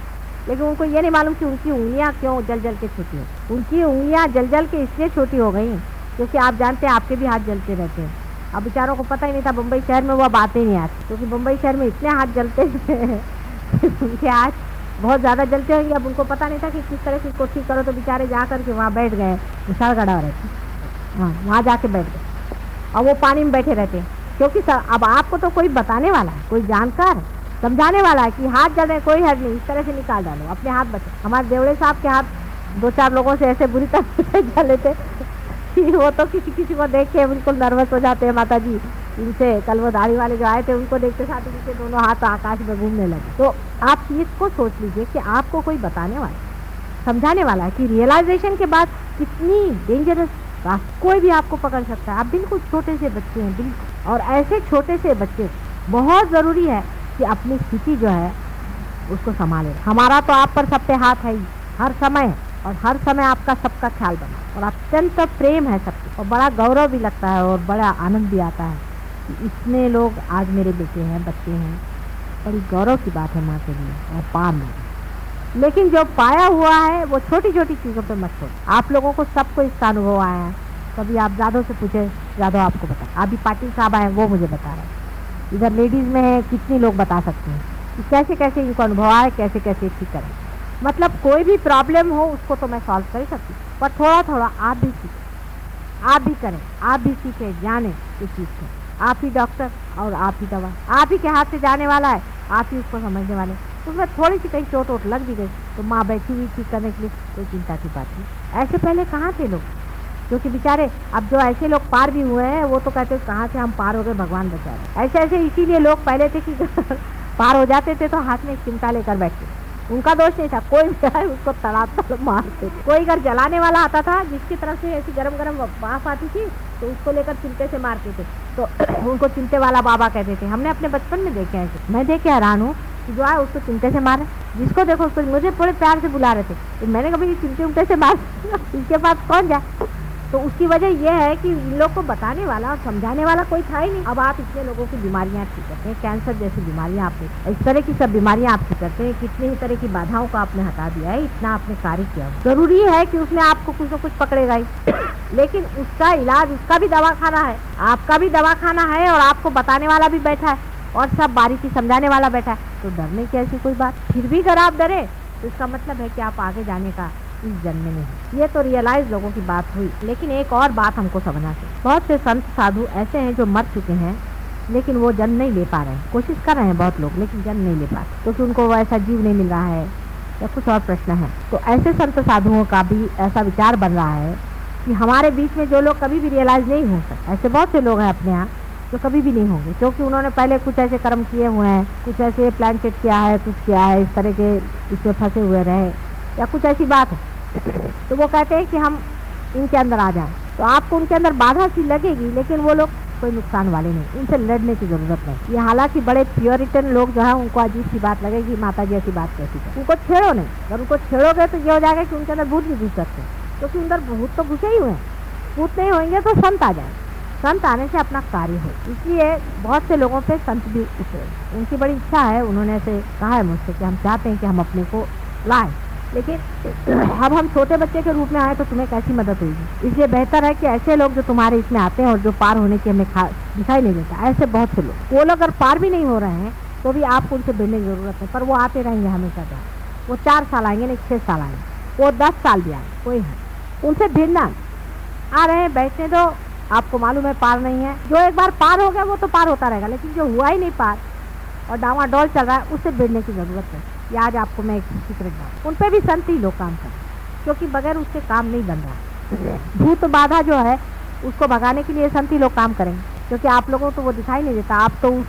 लेकिन उनको ये नहीं मालूम कि उनकी उंगलियाँ क्यों जल जल के छोटी हो। उनकी उंगलियाँ जल जल के इसलिए छोटी हो गई क्योंकि आप जानते हैं, आपके भी हाथ जलते रहते हैं। अब बेचारों को पता ही नहीं था मुंबई शहर में वो ही नहीं आते क्योंकि मुंबई शहर में इतने हाथ जलते थे उनके हाथ बहुत ज़्यादा जलते होंगे। अब उनको पता नहीं था कि किस तरह इसको ठीक करो तो बेचारे जा करके वहाँ बैठ गए, विशाल गड़ा रहते हाँ वहाँ जाके बैठ गए। और वो पानी में बैठे रहते हैं, क्योंकि सर, अब आपको तो कोई बताने वाला है, कोई जानकार समझाने वाला है कि हाथ जल रहे कोई हर नहीं, इस तरह से निकाल डालो। अपने हाथ बचे हमारे देवड़े साहब के हाथ दो चार लोगों से ऐसे बुरी तरह से जले थे कि वो तो किसी किसी को देख के बिल्कुल नर्वस हो जाते हैं माता जी इनसे कल वो दाढ़ी वाले जो आए थे, उनको देखते साथ उनके दोनों हाथ आकाश में घूमने लगे। तो आप इसको सोच लीजिए कि आपको कोई बताने वाला समझाने वाला है कि रियलाइजेशन के बाद कितनी डेंजरस कोई भी आपको पकड़ सकता है। आप बिल्कुल छोटे से बच्चे हैं, बिल्कुल। और ऐसे छोटे से बच्चे बहुत ज़रूरी है कि अपनी स्थिति जो है, उसको संभाले। हमारा तो आप पर सब पे हाथ है ही। हर समय और हर समय आपका सबका ख्याल बना। और अत्यंत प्रेम है सबके। और बड़ा गौरव भी लगता है और बड़ा आनंद भी आता है कि इतने लोग आज मेरे बेटे हैं, बच्चे हैं। बड़ी गौरव की बात है माँ के लिए और पा में लेकिन जो पाया हुआ है, वो छोटी छोटी चीज़ों पे मत छोड़। आप लोगों को सबको इसका अनुभव आया है। कभी आप जादव से पूछे जादव आपको बता। अभी पाटिल साहब आए वो मुझे बता रहे हैं। इधर लेडीज़ में है, कितने लोग बता सकते हैं? कि कैसे कैसे इनको अनुभव आए, कैसे कैसे ठीक करें? मतलब कोई भी प्रॉब्लम हो, उसको तो मैं सॉल्व कर सकती हूँ। पर थोड़ा थोड़ा आप भी सीखें। आप भी करें, आप भी सीखें, जाने इस चीज़ को। आप ही डॉक्टर और आप ही दवा। आप ही के हाथ से जाने वाला है, आप ही उसको समझने वाले उसमें थोड़ी सी कहीं चोट वोट लग भी गई तो माँ बैठी हुई ठीक करने के लिए कोई चिंता की बात नहीं। ऐसे पहले कहाँ थे लोग? क्योंकि बेचारे, अब जो ऐसे लोग पार भी हुए हैं, वो तो कहते कहाँ से हम पार हो गए, भगवान बचा रहे ऐसे ऐसे इसीलिए लोग पहले थे कि पार हो जाते थे तो हाथ में चिंता लेकर बैठते उनका दोष नहीं था, कोई भी उसको तड़ा तड़ मारते कोई अगर जलाने वाला आता था, जिसकी तरफ़ से ऐसी गरम गरम बाफ आती थी तो उसको लेकर चिंते से मारते थे। तो उनको चिंते वाला बाबा कहते थे। हमने अपने बचपन में देखे ऐसे मैं देखे हैरान हूँ जो है उसको चिंते से मारे। जिसको देखो, उसको मुझे पूरे प्यार से बुला रहे थे। तो मैंने कभी चिंते उमते से मार? इसके पास कौन जाए? तो उसकी वजह यह है कि इन लोग को बताने वाला और समझाने वाला कोई था ही नहीं। अब आप इतने लोगों की बीमारियाँ ठीक करते हैं, कैंसर जैसी बीमारियाँ आपने इस तरह की सब बीमारियाँ आप ठीक करते हैं, कितने ही तरह की बाधाओं को आपने हटा दिया है, इतना आपने कार्य किया ज़रूरी है कि उसने आपको कुछ न कुछ पकड़ेगा ही। लेकिन उसका इलाज, उसका भी दवा खाना है, आपका भी दवा खाना है और आपको बताने वाला भी बैठा है और सब बारीकी समझाने वाला बैठा है। तो डरने की ऐसी कोई बात? फिर भी अगर आप डरे तो इसका मतलब है कि आप आगे जाने का इस जन्म में नहीं ये तो रियलाइज़ लोगों की बात हुई, लेकिन एक और बात हमको समझना चाहिए बहुत से संत साधु ऐसे हैं जो मर चुके हैं, लेकिन वो जन्म नहीं ले पा रहे हैं। कोशिश कर रहे हैं बहुत लोग, लेकिन जन्म नहीं ले पा रहे क्योंकि उनको वैसा जीव नहीं मिल रहा है, या कुछ और प्रश्न है। तो ऐसे संत साधुओं का भी ऐसा विचार बन रहा है कि हमारे बीच में जो लोग कभी भी रियलाइज़ नहीं हो सकते। ऐसे बहुत से लोग हैं अपने यहाँ जो कभी भी नहीं होंगे, क्योंकि उन्होंने पहले कुछ ऐसे कर्म किए हुए हैं, कुछ ऐसे प्लान चेक किया है, कुछ किया है, इस तरह के इसमें फंसे हुए रहे, या कुछ ऐसी बात है। तो वो कहते हैं कि हम इनके अंदर आ जाएँ। तो आपको उनके अंदर बाधा सी लगेगी, लेकिन वो लोग कोई नुकसान वाले नहीं। इनसे लड़ने की ज़रूरत नहीं। ये हालाँकि बड़े प्योरिटन लोग जो है, उनको अजीब सी बात लगेगी माता जी ऐसी बात कैसी है। उनको छेड़ो नहीं। अगर उनको छेड़ोगे तो ये हो जाएगा कि उनके अंदर भूत भी घुस सकते हैं। क्योंकि अंदर भूत तो घुसे ही हुए हैं। भूत नहीं होंगे तो संत आ जाए। संत आने से अपना कार्य हो। इसलिए बहुत से लोगों पे संत भी उतरे। उनकी बड़ी इच्छा है, उन्होंने ऐसे कहा है मुझसे कि हम चाहते हैं कि हम अपने को लाएँ। लेकिन अब हम छोटे बच्चे के रूप में आए तो तुम्हें कैसी मदद होगी? इसलिए बेहतर है कि ऐसे लोग जो तुम्हारे इसमें आते हैं और जो पार होने की हमें दिखाई नहीं देता। ऐसे बहुत से लोग। वो लोग अगर पार भी नहीं हो रहे हैं तो भी आपको उनसे भिड़ने की ज़रूरत है, पर वो आते रहेंगे हमेशा जहाँ वो चार साल आएँगे, नहीं छः साल आएँगे। वो दस साल भी आए कोई है उनसे भिड़ना आ रहे हैं, बैठने दो। आपको मालूम है पार नहीं है। जो एक बार पार हो गया, वो तो पार होता रहेगा, लेकिन जो हुआ ही नहीं पार और डावा डोल चल रहा है, उससे भिड़ने की ज़रूरत है। ये आज आपको मैं एक सीक्रेट बात उन पर भी संत ही लोग काम करें क्योंकि बगैर उससे काम नहीं बन रहा। भूत बाधा जो है, उसको भगाने के लिए संत ही लोग काम करेंगे, क्योंकि आप लोगों को तो वो दिखाई नहीं देता। आप तो उस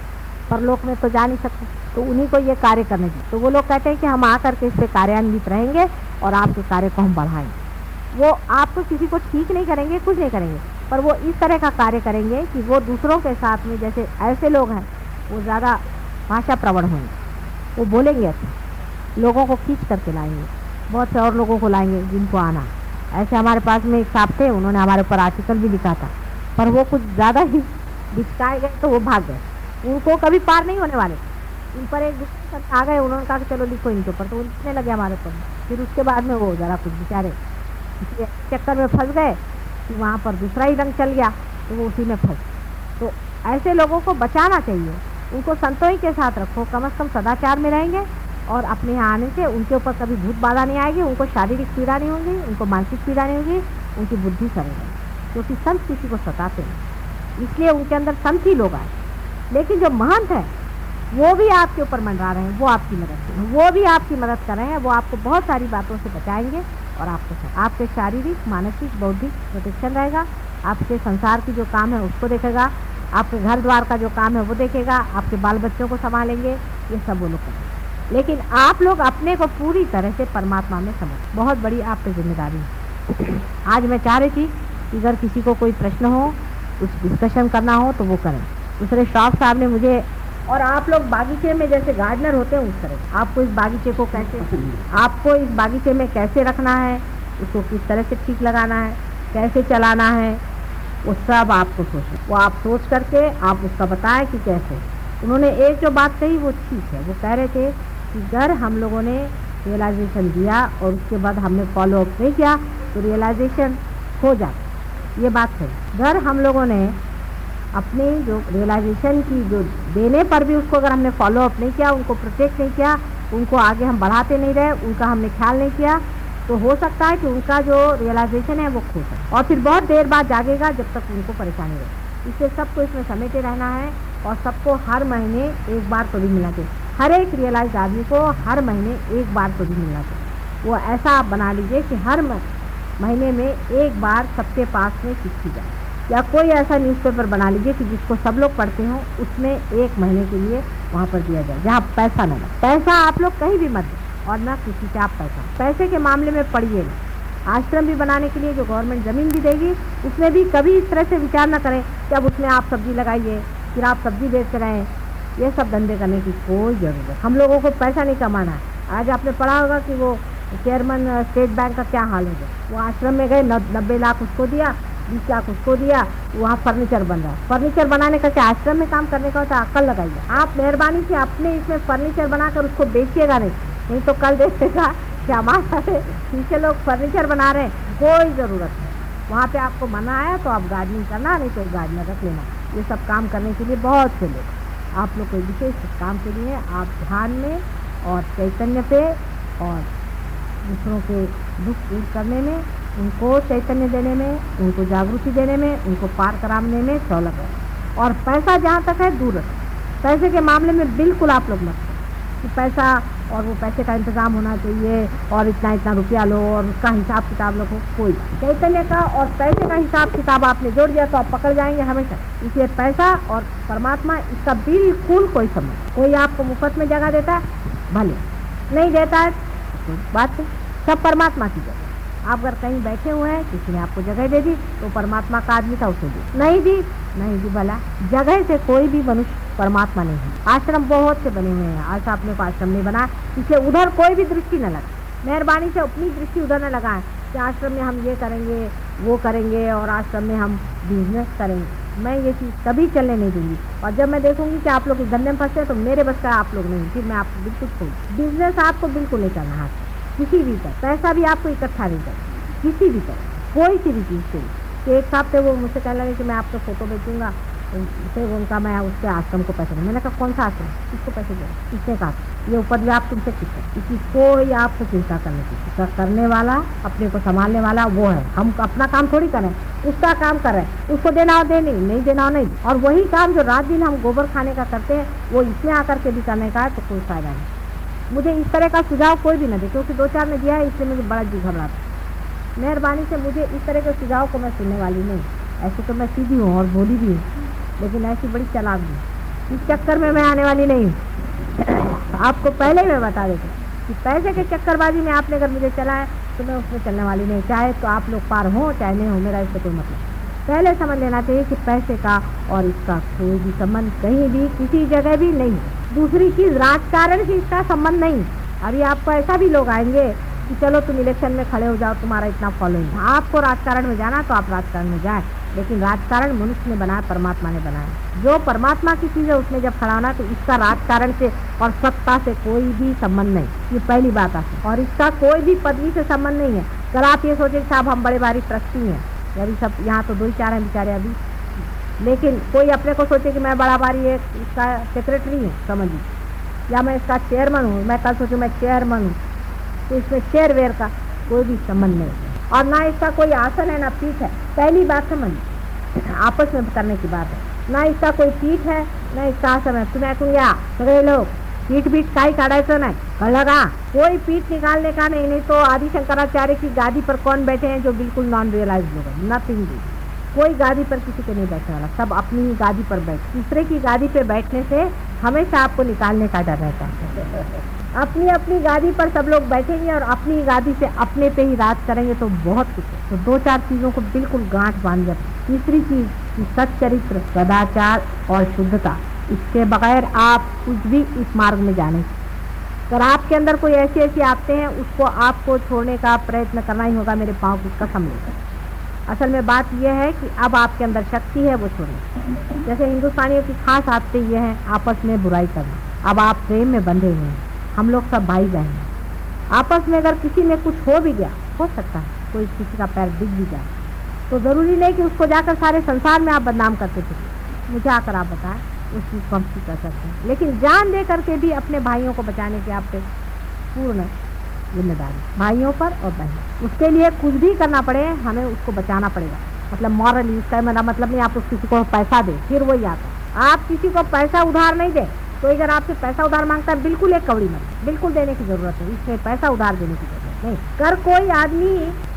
परलोक में तो जा नहीं सकते तो उन्हीं को ये कार्य करने की तो वो लोग कहते हैं कि हम आकर के इस पर कार्यान्वित रहेंगे और आपके कार्य को हम बढ़ाएँगे। वो आपको किसी को ठीक नहीं करेंगे कुछ नहीं करेंगे, पर वो इस तरह का कार्य करेंगे कि वो दूसरों के साथ में, जैसे ऐसे लोग हैं, वो ज़्यादा भाषा प्रवण होंगे। वो बोलेंगे ऐसे लोगों को खींच करके लाएँगे। बहुत से और लोगों को लाएँगे जिनको आना। ऐसे हमारे पास में एक साहब थे, उन्होंने हमारे ऊपर आर्टिकल भी लिखा था। पर वो कुछ ज़्यादा ही बिचकाए गए तो वो भाग गए। उनको कभी पार नहीं होने वाले। उन पर एक दूसरे आ गए, उन्होंने कहा कि चलो लिखो इनके ऊपर तो लिखने लगे हमारे ऊपर। फिर उसके बाद में वो ज़रा कुछ बेचारे चक्कर में फंस गए कि वहाँ पर दूसरा ही रंग चल गया तो वो उसी में फंस। तो ऐसे लोगों को बचाना चाहिए। उनको संतों के साथ रखो। कम अज़ कम सदाचार में रहेंगे। और अपने यहाँ आने से उनके ऊपर कभी भूत बाधा नहीं आएगी, उनको शारीरिक पीड़ा नहीं होगी, उनको मानसिक पीड़ा नहीं होगी, उनकी बुद्धि करेंगे क्योंकि संत किसी को सताते हैं इसलिए उनके अंदर संत ही लोग आए। लेकिन जो महंत है, वो भी आपके ऊपर मंडरा रहे हैं, वो आपकी मदद कर वो भी आपकी मदद कर रहे हैं, वो आपको बहुत सारी बातों से बचाएँगे और आपको आपके शारीरिक, मानसिक, बौद्धिक प्रोटेक्शन रहेगा, आपके संसार की जो काम है उसको देखेगा, आपके घर द्वार का जो काम है वो देखेगा, आपके बाल बच्चों को संभालेंगे, ये सब वो लोग करेंगे। लेकिन आप लोग अपने को पूरी तरह से परमात्मा में समझ। बहुत बड़ी आप ज़िम्मेदारी है। आज मैं चाह रही थी कि अगर किसी को कोई प्रश्न हो, कुछ डिस्कशन करना हो तो वो करें। दूसरे शॉप साहब ने मुझे और आप लोग बागीचे में जैसे गार्डनर होते हैं, उस तरह। आपको इस बागीचे को कैसे आपको इस बागीचे में कैसे रखना है? उसको किस तरह से ठीक लगाना है? कैसे चलाना है? वो सब आपको सोचना वो आप सोच करके आप उसका बताएँ कि कैसे। उन्होंने एक जो बात कही, वो ठीक है। वो कह रहे थे अगर हम लोगों ने रियलाइजेशन दिया और उसके बाद हमने फॉलो अप नहीं किया तो रियलाइजेशन हो जाता ये बात है। अगर हम लोगों ने अपनी जो रियलाइजेशन की जो देने पर भी उसको अगर हमने फॉलो अप नहीं किया, उनको प्रोटेक्ट नहीं किया, उनको आगे हम बढ़ाते नहीं रहे, उनका हमने ख्याल नहीं किया तो हो सकता है कि उनका जो रियलाइजेशन है वो खो सकता और फिर बहुत देर बाद जागेगा जब तक उनको परेशानी रहे। इससे सबको इसमें समेटे रहना है और सबको हर महीने एक बार तो भी मिलना चाहिए हर एक रियलाइज़ आदमी को हर महीने एक बार तो भी मिलना चाहिए। वो ऐसा आप बना लीजिए कि हर महीने में एक बार सबके पास में चिट्ठी जाए। या कोई ऐसा न्यूज़पेपर बना लीजिए कि जिसको सब लोग पढ़ते हों, उसमें एक महीने के लिए वहाँ पर दिया जाए, जहाँ पैसा न लगे। पैसा आप लोग कहीं भी मत और न किसी से आप पैसा। पैसे के मामले में पढ़िए नहीं आश्रम भी बनाने के लिए जो गवर्नमेंट ज़मीन भी देगी, उसमें भी कभी इस तरह से विचार न करें कि अब उसमें आप सब्ज़ी लगाइए, फिर आप सब्ज़ी बेचते रहें ये सब धंधे करने की कोई ज़रूरत हम लोगों को पैसा नहीं कमाना है। आज आपने पढ़ा होगा कि वो चेयरमैन स्टेट बैंक का क्या हाल हो वो आश्रम में गए नब्बे लाख उसको दिया, बीस लाख उसको दिया, वहाँ फर्नीचर बन रहा है। फर्नीचर बनाने का क्या? आश्रम में काम करने का होता है अक्ल लगाइए। आप मेहरबानी से अपने इसमें फर्नीचर बनाकर उसको बेचिएगा नहीं। नहीं तो कल देखिएगा कि हमारे पीछे लोग फर्नीचर बना रहे हैं। कोई ज़रूरत नहीं। वहाँ पे आपको मना आया तो आप गार्डनिंग करना, नहीं तो गार्डनर रख लेना। ये सब काम करने के लिए बहुत से लोग। आप लोग कोई विशेष काम के लिए आप ध्यान में और चैतन्य पे और दूसरों के दुख दूर करने में, उनको चैतन्य देने में, उनको जागृति देने में, उनको पार कराने में सौलभ है। और पैसा जहाँ तक है, दूर पैसे के मामले में बिल्कुल आप लोग मत कि पैसा और वो पैसे का इंतज़ाम होना चाहिए और इतना इतना रुपया लो और उसका हिसाब किताब लो कोई चैतन्य का और पैसे का हिसाब किताब आपने जोड़ दिया तो आप पकड़ जाएँगे हमेशा। इसलिए पैसा और परमात्मा, इसका बिल्कुल कोई समझ कोई आपको मुफ़्त में जगह देता है, भले। नहीं देता है तो बात सब परमात्मा की जगह। आप अगर कहीं बैठे हुए हैं, किसी ने आपको जगह दे दी तो परमात्मा का आदमी था उसे दी। नहीं दी नहीं दी, भला। जगह से कोई भी मनुष्य परमात्मा नहीं है। आश्रम बहुत से बने हुए हैं। आज आपने को आश्रम नहीं बना। इसलिए उधर कोई भी दृष्टि न लगे। मेहरबानी से अपनी दृष्टि उधर न लगाए कि आश्रम में हम ये करेंगे, वो करेंगे और आश्रम में हम बिज़नेस करेंगे। मैं ये चीज़ कभी चलने नहीं दूँगी। और जब मैं देखूँगी कि आप लोग इस धंधे में फंसे तो मेरे बस का आप लोग नहीं फिर मैं आपको बिल्कुल छोड़ बिज़नेस आपको बिल्कुल नहीं करना हाथ किसी भी तरह। पैसा भी आपको इकट्ठा नहीं करना किसी भी तरह। कोई सी भी चीज़ से। एक साहब थे वो मुझसे कहने लगे कि मैं आपको फ़ोटो बेचूँगा फिर उनका, मैं उसके आश्रम को पैसे मैंने कहा, कौन सा आश्रम? किसको पैसे दे। किसने कहा ये ऊपर भी आप तुमसे किसने इसकी कोई आपको चिंता करने की चिंता करने वाला, अपने को संभालने वाला वो है। हम अपना काम थोड़ी करें। उसका काम कर। उसको देना हो, दे नहीं। नहीं देना हो, नहीं। और वही काम जो रात दिन हम गोबर खाने का करते हैं, वो इसमें आकर के भी करने का है तो कोई फ़ायदा नहीं। मुझे इस तरह का सुझाव कोई भी ना दे, क्योंकि दो चार ने दिया है, इसलिए मुझे बड़ा जी घबराता मेहरबानी से मुझे इस तरह के सुझाव को मैं सुनने वाली नहीं। ऐसे तो मैं सीधी हूँ और बोली भी हूँ। लेकिन ऐसी बड़ी चलाक भी। इस चक्कर में मैं आने वाली नहीं हूँ। आपको पहले ही मैं बता देती कि पैसे के चक्करबाजी में आपने अगर मुझे चला है तो मैं उसमें चलने वाली नहीं। चाहे तो आप लोग पार हो, चाहे नहीं हो, मेरा इससे कोई मतलब पहले समझ लेना चाहिए कि पैसे का और इसका कोई भी संबंध कहीं भी, किसी जगह भी नहीं। दूसरी चीज़, राजकारण से इसका संबंध नहीं। अभी आपको ऐसा भी लोग आएँगे कि चलो तुम इलेक्शन में खड़े हो जाओ, तुम्हारा इतना फॉलोइंग आपको राजकारण में जाना तो आप राजकारण में जाए। लेकिन राजकारण मनुष्य ने बनाया, परमात्मा ने बनाया। जो परमात्मा की चीज़ है उसमें जब खड़ा तो इसका राजकारण से और सत्ता से कोई भी संबंध नहीं। ये पहली बात है। और इसका कोई भी पदवी से संबंध नहीं है। कल आप ये सोचे साहब हम बड़े भारी ट्रस्टी हैं। अभी सब यहाँ तो दो ही चार हैं बेचारे अभी। लेकिन कोई अपने को सोचे कि मैं बड़ा भारी एक इसका सेक्रेटरी हूँ समझिए या मैं इसका चेयरमैन हूँ, मैं कल सोचूँ मैं चेयरमैन हूँ। तो इसमें शेयर वेयर का कोई भी संबंध नहीं और ना इसका कोई आसन है, ना पीठ है। पहली बात समझ। आपस में करने की बात है। ना इसका कोई पीठ है, ना इसका आसन है। तुम्हें कहूँगा सगळे लोग, पीठ बीठ काही काढायचं नाही कळलं का कोई पीठ निकालने का नहीं नहीं तो आदि शंकराचार्य की गादी पर कौन बैठे हैं जो बिल्कुल नॉन रियलाइज़ लोग हैं? नथिंग कोई गादी पर किसी के नहीं बैठने वाला। सब अपनी ही गादी पर बैठ, दूसरे की गादी पर बैठने से हमेशा आपको निकालने का डर रहता है। अपनी अपनी गादी पर सब लोग बैठेंगे और अपनी गादी से अपने पे ही राज करेंगे तो बहुत कुछ तो दो चार चीज़ों को बिल्कुल गांठ बाँध जाए तीसरी चीज़ सच्चरित्र, सदाचार और शुद्धता। इसके बगैर आप कुछ भी इस मार्ग में जाने अगर आपके अंदर कोई ऐसी ऐसी आते हैं, उसको आपको छोड़ने का प्रयत्न करना ही होगा, मेरे पाँव की कसम लेकर असल में बात यह है कि अब आपके अंदर शक्ति है, वो छोड़े। जैसे हिंदुस्तानियों की खास आदतें ये हैं, आपस में बुराई करना। अब आप प्रेम में बंधे हुए हैं। हम लोग सब भाई बहन हैं। आपस में अगर किसी में कुछ हो भी गया, हो सकता है कोई किसी का पैर दिख भी जाए। तो ज़रूरी नहीं कि उसको जाकर सारे संसार में आप बदनाम करते थे। मुझे आकर आप बताएँ, उस चीज़ को हम ठीक कर सकते हैं। लेकिन जान दे करके भी अपने भाइयों को बचाने की आप पूर्ण ज़िम्मेदारी, भाइयों पर और बहन उसके लिए कुछ भी करना पड़े, हमें उसको बचाना पड़ेगा। मतलब मॉरली उसका मेरा मतलब नहीं, आप उस किसी को पैसा दें, फिर वही आता आप किसी को पैसा उधार नहीं दे कोई अगर आपसे पैसा उधार माँगता है, बिल्कुल एक कवड़ी मत, बिल्कुल देने की ज़रूरत है इसमें पैसा उधार देने की ज़रूरत नहीं। कर कोई आदमी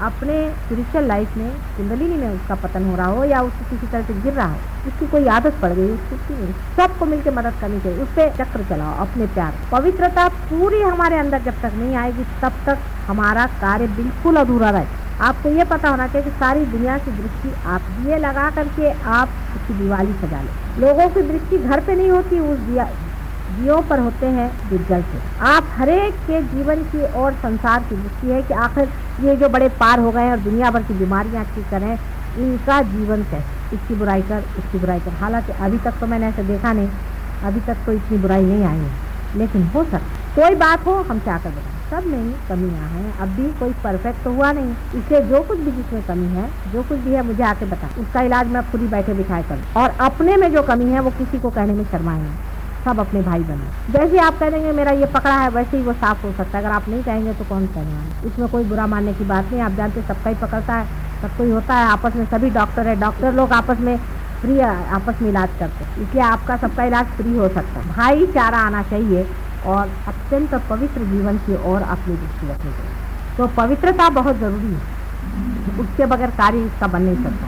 अपने स्पिरिचुअल लाइफ में कुंडलिनी में उसका पतन हो रहा हो या उसको किसी तरह से गिर रहा हो, उसकी कोई आदत पड़ गई, उसकी सबको मिलकर मदद करनी चाहिए उस पर चक्र चलाओ, अपने प्यार। पवित्रता पूरी हमारे अंदर जब तक नहीं आएगी, तब तक हमारा कार्य बिल्कुल अधूरा रहे। आपको ये पता होना चाहिए कि सारी दुनिया की दृष्टि आप दिए लगा करके आप उसकी दिवाली सजा लें। लोगों की दृष्टि घर पे नहीं होती, उस दिया दियों पर होते हैं दिग्गज से आप हरेक के जीवन की और संसार की दृष्टि है कि आखिर ये जो बड़े पार हो गए हैं और दुनिया भर की बीमारियाँ ठीक करें इनका जीवन कैसे? इसकी बुराई कर, इसकी बुराई कर। हालाँकि अभी तक तो मैंने ऐसे देखा नहीं। अभी तक तो इतनी बुराई नहीं आई है। लेकिन हो सकता कोई बात हो, हम क्या कर बताएँ सब में ही कमियाँ हैं। अब भी कोई परफेक्ट तो हुआ नहीं। इसलिए जो कुछ भी जिसमें कमी है, जो कुछ भी है, मुझे आके बता। उसका इलाज मैं खुद ही बैठे बिठाए करूँ। और अपने में जो कमी है, वो किसी को कहने में शर्माए सब अपने भाई बने। जैसे आप कह देंगे मेरा ये पकड़ा है, वैसे ही वो साफ़ हो सकता है। अगर आप नहीं कहेंगे तो कौन वाले इसमें कोई बुरा मानने की बात नहीं। आप जानते सबका ही पकड़ता है। सब कोई होता है। आपस में सभी डॉक्टर है। डॉक्टर लोग आपस में फ्री आपस में इलाज करते हैं। इसलिए आपका सबका इलाज फ्री हो सकता है। भाईचारा आना चाहिए और अत्यंत पवित्र जीवन की ओर अपनी दृष्टि रखनी चाहिए। तो पवित्रता बहुत ज़रूरी है। उसके बगैर कार्य इसका बन नहीं सकता।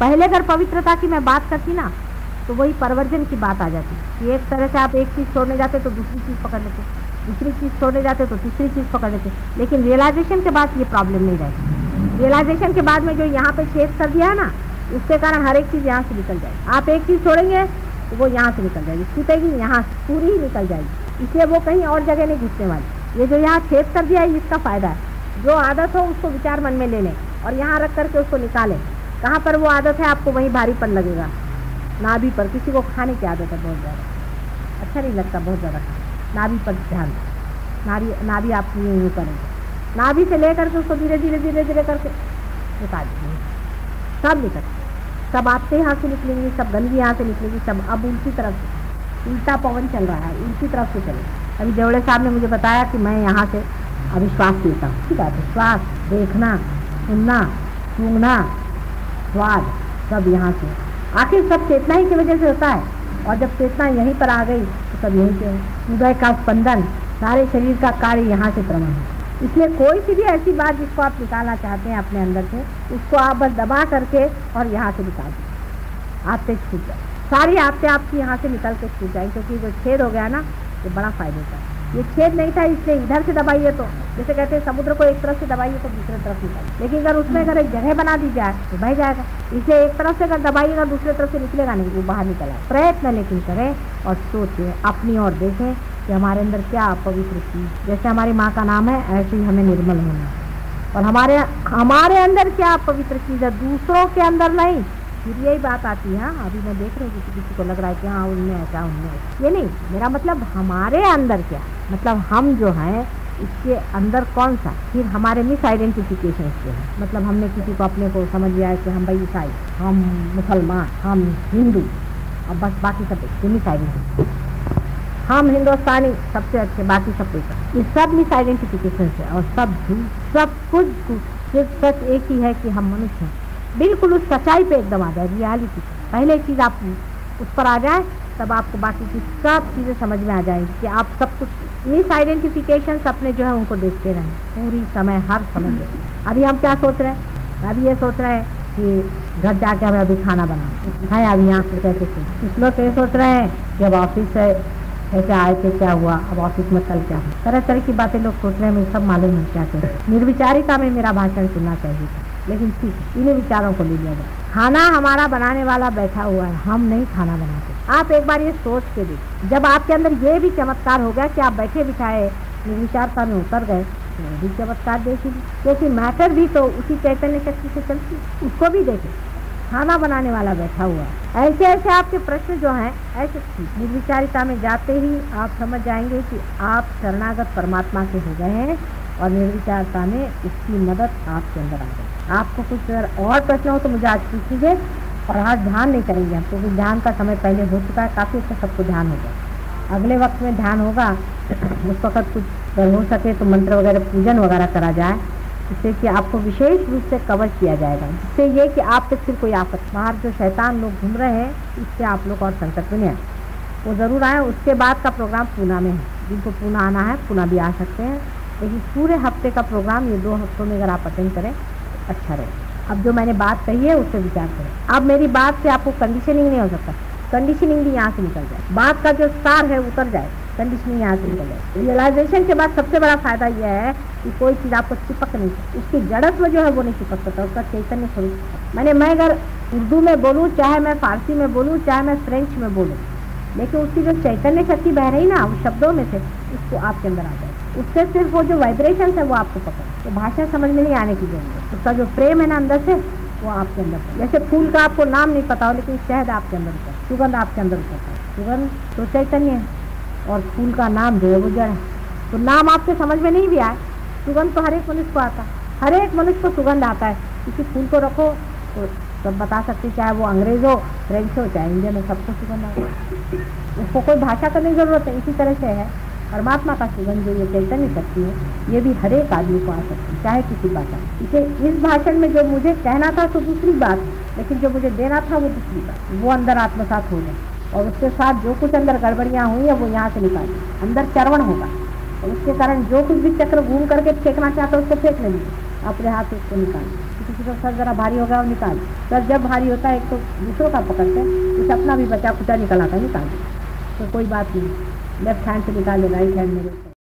पहले अगर पवित्रता की मैं बात करती ना तो वही परवर्जन की बात आ जाती कि एक तरह से आप एक चीज़ छोड़ने जाते तो दूसरी चीज़ पकड़ लेते, दूसरी चीज़ छोड़ने जाते तो तीसरी चीज़ पकड़ लेते, लेकिन रियलाइजेशन के बाद ये प्रॉब्लम नहीं रहती। रियलाइजेशन के बाद में जो यहाँ पे छेद कर दिया है ना, उसके कारण हर एक चीज़ यहाँ से निकल जाए आप एक चीज़ छोड़ेंगे तो वो यहाँ से निकल जाएगी। छूटेगी यहाँ पूरी ही निकल जाएगी। इसलिए वो कहीं और जगह नहीं घुसने वाली। ये जो यहाँ छेद कर दिया है इसका फ़ायदा है। जो आदत हो उसको विचार मन में ले लें और यहाँ रख करके उसको निकालें। कहाँ पर वो आदत है, आपको वहीं भारीपन लगेगा। नाभि पर किसी को खाने की आदत है बहुत ज़्यादा। अच्छा नहीं लगता, बहुत ज़्यादा खाना। नाभि पर ध्यान नाभि नाभि आप यूँ यूँ करेंगे। नाभि से लेकर के उसको धीरे धीरे धीरे धीरे करके निकाल दीजिए सब निकल। सब आपसे यहाँ से निकलेंगे, सब गंदगी यहाँ से निकलेगी, सब अब उल्टी तरफ़ से। उल्टा पवन चल रहा है उल्टी तरफ़ से चले अभी देवड़े साहब ने मुझे बताया कि मैं यहाँ से अविश्वास लेता हूँ। ठीक है विश्वास देखना, सुनना, सूंघना, स्वाद, सब यहाँ से। आखिर सब चेतना ही की वजह से होता है। और जब चेतना यहीं पर आ गई तो सब यहीं से हृदय का स्पंदन, सारे शरीर का कार्य यहाँ से प्रमाण है। इसलिए कोई सी भी ऐसी बात जिसको आप निकालना चाहते हैं अपने अंदर से, उसको आप बस दबा करके और यहाँ से निकाल दीजिए। आपसे छूट जाए। सारी आपसे आपकी यहाँ से निकल के छूट जाए, क्योंकि जो छेद हो गया ना, ये बड़ा फ़ायदे का है। ये छेद नहीं था, इसलिए इधर से दबाइए तो। जैसे कहते हैं, समुद्र को एक तरफ़ से दबाइए तो दूसरे तरफ़ निकालिए लेकिन अगर उसमें अगर एक जगह बना दी जाए तो बह जाएगा। इसलिए एक तरफ़ से अगर दबाइएगा, दूसरे तरफ़ से निकलेगा नहीं, वो बाहर निकला प्रयत्न लेकिन करें और सोचें, अपनी ओर देखें कि हमारे अंदर क्या अपवित्र चीज़ जैसे हमारी माँ का नाम है, ऐसे ही हमें निर्मल होना और हमारे हमारे अंदर क्या पवित्र चीज़ है? दूसरों के अंदर नहीं। फिर यही बात आती है हाँ अभी मैं देख रही हूँ किसी किसी को लग रहा है कि हाँ उनमें ऐसा उनमें ऐसा ये नहीं, मेरा मतलब हमारे अंदर क्या? मतलब हम जो हैं, इसके अंदर कौन सा? फिर हमारे मिस आइडेंटिफिकेशन के हैं? मतलब हमने किसी को अपने को समझ लिया है कि हम भाई ईसाई, हम मुसलमान, हम हिंदू, और बस बाकी सब एक मिस आइडेंटिफिकेशन। हम हिंदुस्तानी, सबसे अच्छे, बाकी सब कोई ये सब मिस आइडेंटिफिकेशन है, और सब सब कुछ सिर्फ़ सच एक ही है कि हम मनुष्य हैं। बिल्कुल उस सच्चाई पे एकदम आ जाए रियलिटी पहले चीज़ आप उस पर आ जाए, तब आपको बाकी की सब चीज़ें समझ में आ जाएँगी कि आप सब कुछ मिस आइडेंटिफिकेशन अपने जो है उनको देखते रहें। पूरी समय, हर समय। अभी हम क्या सोच रहे हैं? अभी ये सोच रहे हैं कि घर जाके हमें अभी खाना बना है। अभी यहाँ से कैसे कुछ लोग ये सोच रहे हैं कि अब ऑफ़िस से कैसे आए थे, क्या हुआ? अब ऑफ़िस में कल क्या हुआ? तरह तरह की बातें लोग सोच रहे हैं, मुझे सब मालूम है क्या करें। निर्विचारिता में मेरा भाषण सुनना चाहिए लेकिन इन्हीं विचारों को ले लिया जाए। खाना हमारा बनाने वाला बैठा हुआ है, हम नहीं खाना बनाते। आप एक बार ये सोच के देखिए। जब आपके अंदर ये भी चमत्कार हो गया कि आप बैठे बिठाए निर्विचारता में उतर गए तो भी चमत्कार देखिए क्योंकि मैटर भी तो उसी चैतन्य शक्ति से चलती उसको भी देखे। खाना बनाने वाला बैठा हुआ है। ऐसे ऐसे आपके प्रश्न जो हैं, ऐसे निर्विचारिता में जाते ही आप समझ जाएँगे कि आप शरणागत परमात्मा के हो गए हैं और निर्विचारता में इसकी मदद आपके अंदर आ गई। आपको कुछ और प्रश्न हो तो मुझे आज पूछ लीजिए और आज ध्यान नहीं करेंगे हम, क्योंकि ध्यान का समय पहले हो चुका है, काफ़ी अच्छा सबको ध्यान होगा। अगले वक्त में ध्यान होगा, उस वक्त कुछ अगर हो सके तो मंत्र वगैरह पूजन वगैरह करा जाए, जिससे कि आपको विशेष रूप से कवर किया जाएगा। जिससे ये कि आप तक फिर कोई आफत बाहर जो शैतान लोग घूम रहे हैं, इससे आप लोग और संकट में आए वो ज़रूर आए, उसके बाद का प्रोग्राम पूना में है। जिनको पूना आना है, पूना भी आ सकते हैं। लेकिन पूरे हफ़्ते का प्रोग्राम ये दो हफ्तों में अगर आप अटेंड करें अच्छा रहे। अब जो मैंने बात कही है, उससे विचार करें। अब मेरी बात से आपको कंडीशनिंग नहीं हो सकता। कंडीशनिंग भी यहाँ से निकल जाए। बात का जो सार है उतर जाए। कंडीशनिंग यहाँ से निकल जाए। रियलाइजेशन के बाद सबसे बड़ा फ़ायदा यह है कि कोई चीज़ आपको चिपक नहीं सकती। उसकी जड़त्व जो है, वो नहीं चिपक सकता। उसका चैतन्य स्वरूप मैंने, मैं अगर उर्दू में बोलूँ, चाहे मैं फारसी में बोलूँ, चाहे मैं फ्रेंच में बोलूँ, लेकिन उसकी जो चैतन्य शक्ति बह रही ना, उस शब्दों में से, उसको आपके अंदर आ जाए। उससे सिर्फ़ वो जो वाइब्रेशन है वो आपको पकड़ तो भाषा समझ में नहीं आने की ज़रूरत उसका जो प्रेम है ना अंदर से, वो आपके अंदर जैसे फूल का आपको नाम नहीं पता हो, लेकिन शहद आपके अंदर है। सुगंध आपके अंदर होता है। सुगंध तो चैतन्य है और फूल का नाम जो है वो जड़ है। तो नाम आपके समझ में नहीं भी आए, सुगंध तो हर एक मनुष्य को आता है। हर एक मनुष्य को सुगंध आता है। किसी फूल को रखो तो सब बता सकते चाहे वो अंग्रेज़ हो, फ्रेंच हो, चाहे इंडियन हो, सबको सुगंध आता है। उसको कोई भाषा करने की ज़रूरत है इसी तरह से है। परमात्मा का सुगंध जो ये चैतन्य शक्ति है, ये भी हर एक आदमी को आ सकती है, चाहे किसी भाषा इसे इस भाषण में जो मुझे कहना था तो दूसरी बात, लेकिन जो मुझे देना था वो दूसरी बात। वो अंदर आत्मसात हो जाए और उसके साथ जो कुछ अंदर गड़बड़ियाँ हुई है, वो यहाँ से निकाल अंदर चरवण होगा। और उसके कारण जो कुछ भी चक्र घूम करके फेंकना चाहता है, उसको फेंक नहीं अपने हाथ से उसको निकाल किसी का सर जरा भारी होगा और निकाल सर जब भारी होता है, एक तो दूसरों का पकड़ते हैं, उसे अपना भी बचा खुचा निकल आता है निकाल तो कोई बात नहीं। लेफ़्ट हैंड से निकाल ले राइट हैंड में।